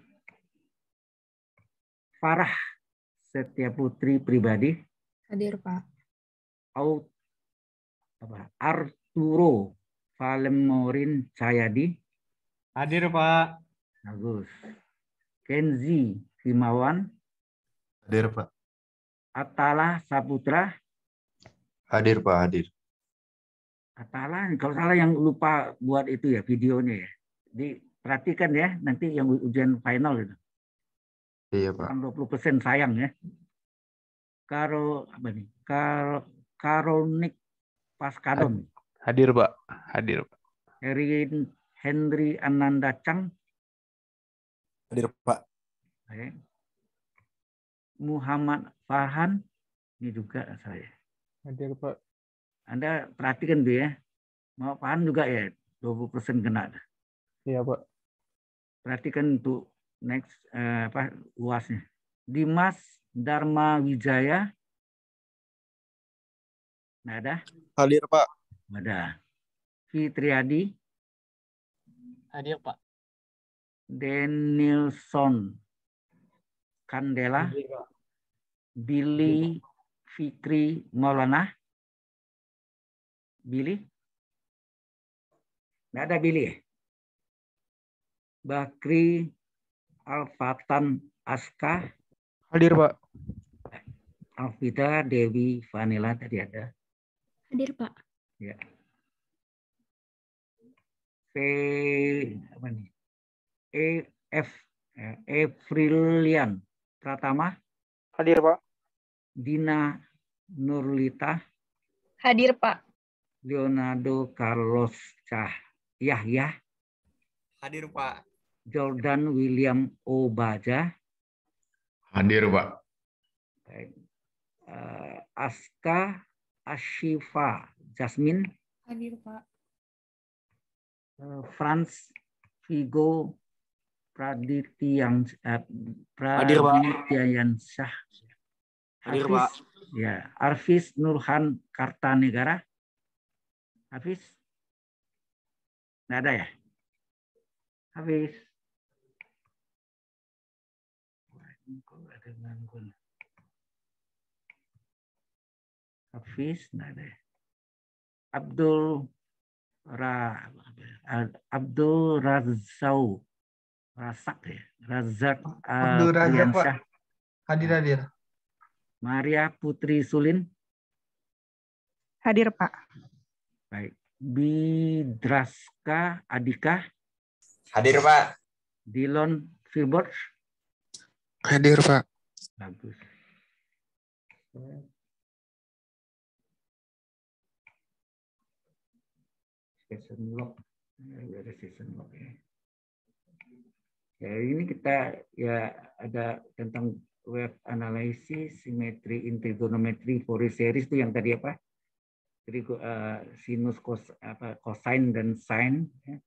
Farah Setia Putri pribadi. Hadir, Pak. Out apa? Arturo Valemorin Cayadi. Hadir, Pak. Bagus. Kenzi Himawan. Hadir, Pak. Atala Saputra. Hadir, Pak. Hadir. Atala, kalau salah yang lupa buat itu ya videonya ya. Di perhatikan ya nanti yang ujian final itu. Iya pak. 20% sayang ya. Karo apa nih? Karo Karonik Paskadon. Hadir pak. Hadir pak. Erin Henry Ananda Chang. Hadir pak. Baik. Muhammad Farhan. Ini juga saya. Hadir pak. Anda perhatikan tuh ya. Mau Farhan juga ya 20% kena. Iya pak. Perhatikan untuk next eh, apa uasnya. Dimas Dharma Wijaya. Nah, ada? Hadir pak. Ada. Fitriadi. Hadir pak. Danielson Kandela. Hadir pak. Billy Fikri Maulana. Billy? Nggak ada Billy ya? Bakri Alfatan Aska. Hadir, Pak. Alvida Dewi Vanilla tadi ada. Hadir, Pak. Ya. V apa nih? E F eh, Evrilian Pratama, Hadir pak. Dina Nurlita, Hadir Pak. Leonardo Carlos Cah Yahya, Hadir pak. Jordan William Obaja, Hadir pak. baik. Eh, Aska Ashifa Jasmine, Hadir, Pak. eh, Franz Vigo Pradityan eh, Hadir, Pak. Pradityansyah. Hadir, Pak. Ya, Arfis Nurhan Kartanegara. Hafiz? Nggak ada ya? Hafiz? Wah, ini gangguan. Hafiz, nggak ada ya? Abdul Ra, Abdul Razau Razak ya, Razak Abdul Razak, Afriansyah. Hadir hadir. Maria Putri Sulin, Hadir Pak. baik. Bidraska Adika, Hadir pak. Dilon Filbert, Hadir pak. Bagus. Season lock, ada season lock ya. Ya, ini kita ya ada tentang web analysis, simetri, trigonometry, Fourier series itu yang tadi apa? Jadi uh, sinus, cos, apa, cosine dan sine. Ya.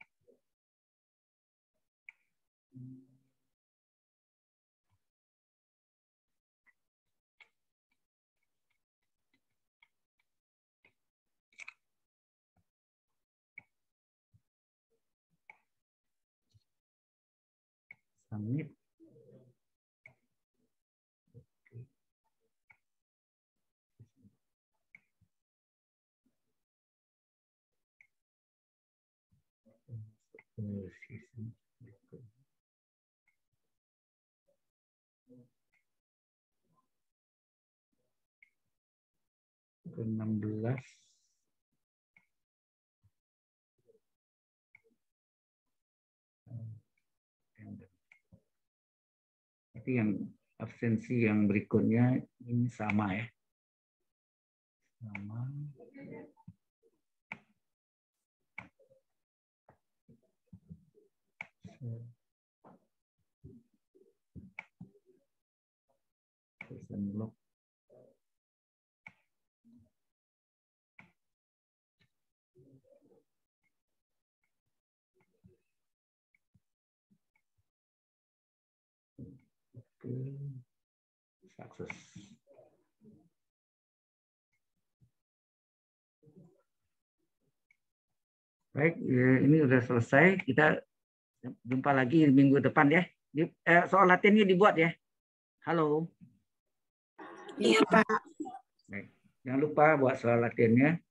Submit. ke 16 Nanti yang absensi yang berikutnya ini sama ya. Sama. Block. Oke. Sukses. Baik, ini sudah selesai. Kita jumpa lagi minggu depan ya. Eh, soal latihannya dibuat ya. Halo. Iya, Pak. Baik. Jangan lupa buat soal latihannya.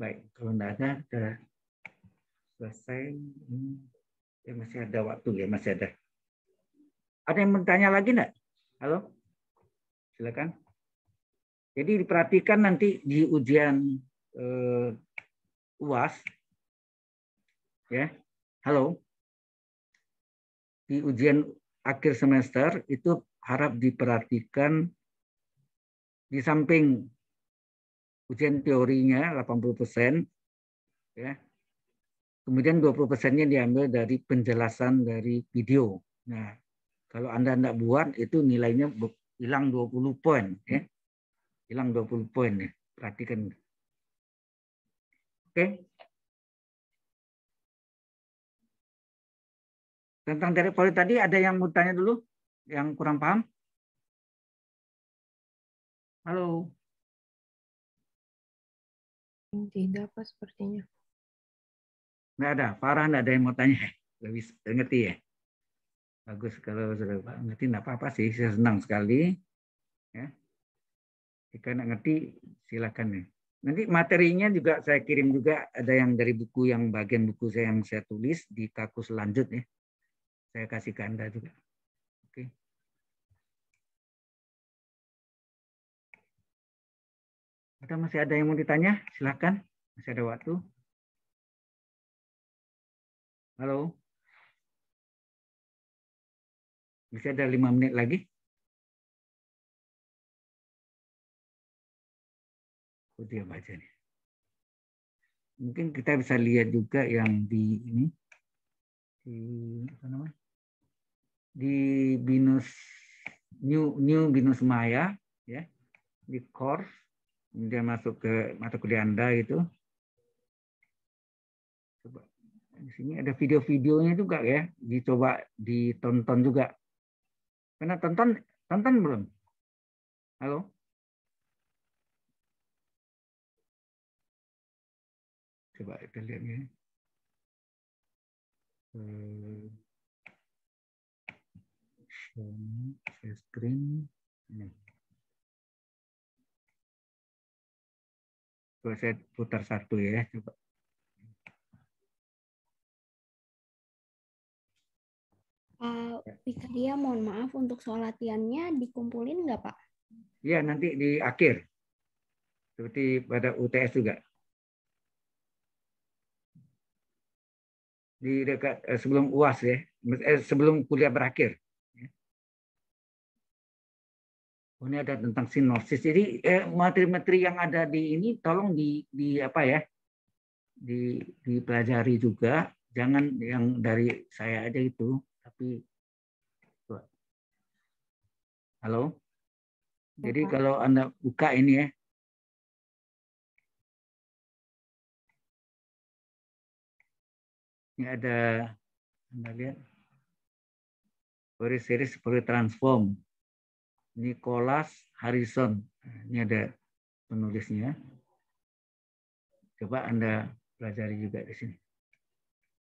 Baik, kalau tidak ada, sudah selesai. Hmm. Ya, masih ada waktu ya, masih ada. Ada yang bertanya lagi enggak? Halo? Silakan. Jadi diperhatikan nanti di ujian eh, UAS. Ya. Halo. Di ujian akhir semester itu harap diperhatikan di samping ujian teorinya 80% ya Kemudian 20 persennya diambil dari penjelasan dari video. Nah, kalau Anda tidak buat, itu nilainya hilang 20 poin. Ya. Hilang 20 poin. Ya. Perhatikan. Oke. Tentang dari poin tadi, ada yang mau tanya dulu? Yang kurang paham? Halo. Tidak, Pak, sepertinya. Nggak ada. Farah nggak ada yang mau tanya. Lebih ngerti ya? Bagus kalau sudah ngerti nggak apa-apa sih. Saya senang sekali. Ya. Jika nggak ngerti, silakan ya. Nanti materinya juga saya kirim juga ada yang dari buku yang bagian buku saya yang saya tulis di kakus lanjut ya. Saya kasih ke Anda juga. Oke. Atau masih ada yang mau ditanya? Silakan. Masih ada waktu. Halo? Bisa ada lima menit lagi? Dia baca nih. Mungkin kita bisa lihat juga yang di ini di apa namanya? Di binus new new binus maya ya di course kemudian masuk ke mata kuliah Anda itu coba di sini ada video-videonya juga ya, dicoba ditonton juga. Karena tonton tonton belum? Halo? Coba kita lihat ya. Share screen. Ini. Coba saya putar satu ya, coba. Uh, Vikaria, mohon maaf untuk soal latihannya dikumpulin nggak Pak? Iya, nanti di akhir. Seperti pada UTS juga. Di dekat eh, sebelum UAS ya, eh, sebelum kuliah berakhir. Oh, ini ada tentang sinopsis. Jadi eh, materi-materi yang ada di ini tolong di, di apa ya? Di, dipelajari juga jangan yang dari saya aja itu, tapi halo. Jadi kalau anda buka ini ya, ini ada anda lihat series Fourier transform. Nicholas Harrison. Nah, Ini ada penulisnya. Coba Anda pelajari juga di sini.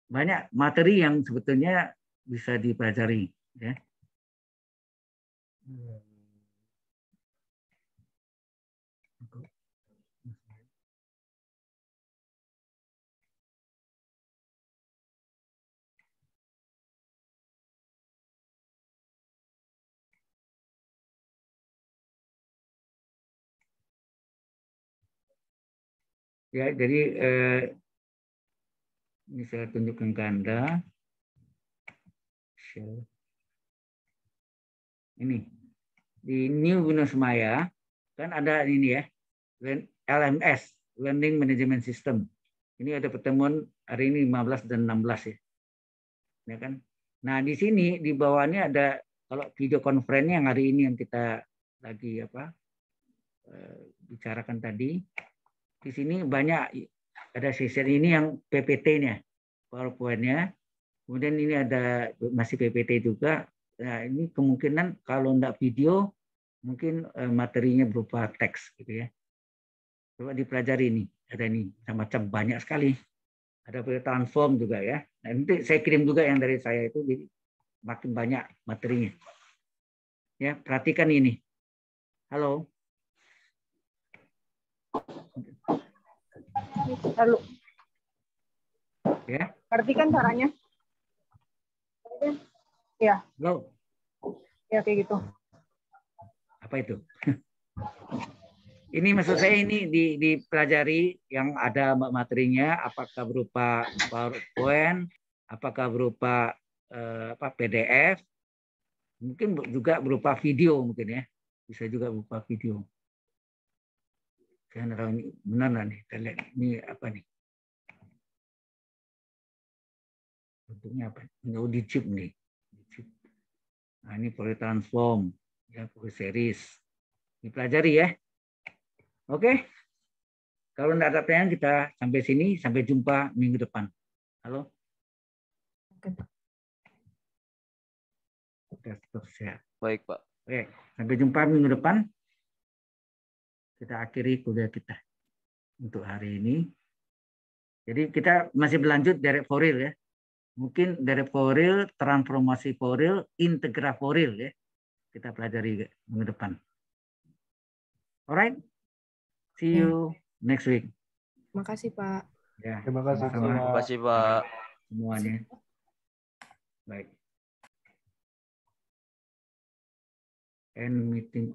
Banyak materi yang sebetulnya bisa dipelajari. Ya. Ya, jadi eh, ini saya tunjukkan ke Anda. Share. Ini di New Windows Maya kan ada ini ya, LMS, Learning Management System. Ini ada pertemuan hari ini 15 dan 16 ya. Ya kan? Nah, di sini di bawahnya ada kalau video conference yang hari ini yang kita lagi apa eh, bicarakan tadi di sini banyak ada session ini yang PPT-nya, PowerPoint-nya. Kemudian ini ada masih PPT juga. Nah, ini kemungkinan kalau enggak video mungkin eh, materinya berupa teks gitu ya. Coba dipelajari ini. Ada ini macam banyak sekali. Ada transform juga ya. Nah, nanti saya kirim juga yang dari saya itu jadi makin banyak materinya. Ya, perhatikan ini. Halo. Lalu. Ya. Ngerti kan caranya? Ya, Halo. ya kayak gitu. apa itu? ini maksud saya ini di, dipelajari yang ada materinya, apakah berupa PowerPoint, apakah berupa eh, apa PDF, mungkin juga berupa video mungkin ya, bisa juga berupa video. Saya benar nih, kita lihat ini apa nih? Bentuknya apa? Ini oh, di chip nih. Di chip. Nah, ini Fourier transform, ya Fourier series. Dipelajari ya. Oke. Kalau tidak ada pertanyaan kita sampai sini, sampai jumpa minggu depan. Halo. Oke, Pak. Sehat. Baik, Pak. Oke, sampai jumpa minggu depan. Kita akhiri kuliah kita untuk hari ini. Jadi kita masih berlanjut dari Fourier ya. Mungkin dari Fourier, transformasi Fourier, integra Fourier ya. Kita pelajari minggu depan. Alright. See you next week. Makasih, Pak. Ya, Terima kasih. sama-sama Terima kasih, Pak. semuanya. Baik. End meeting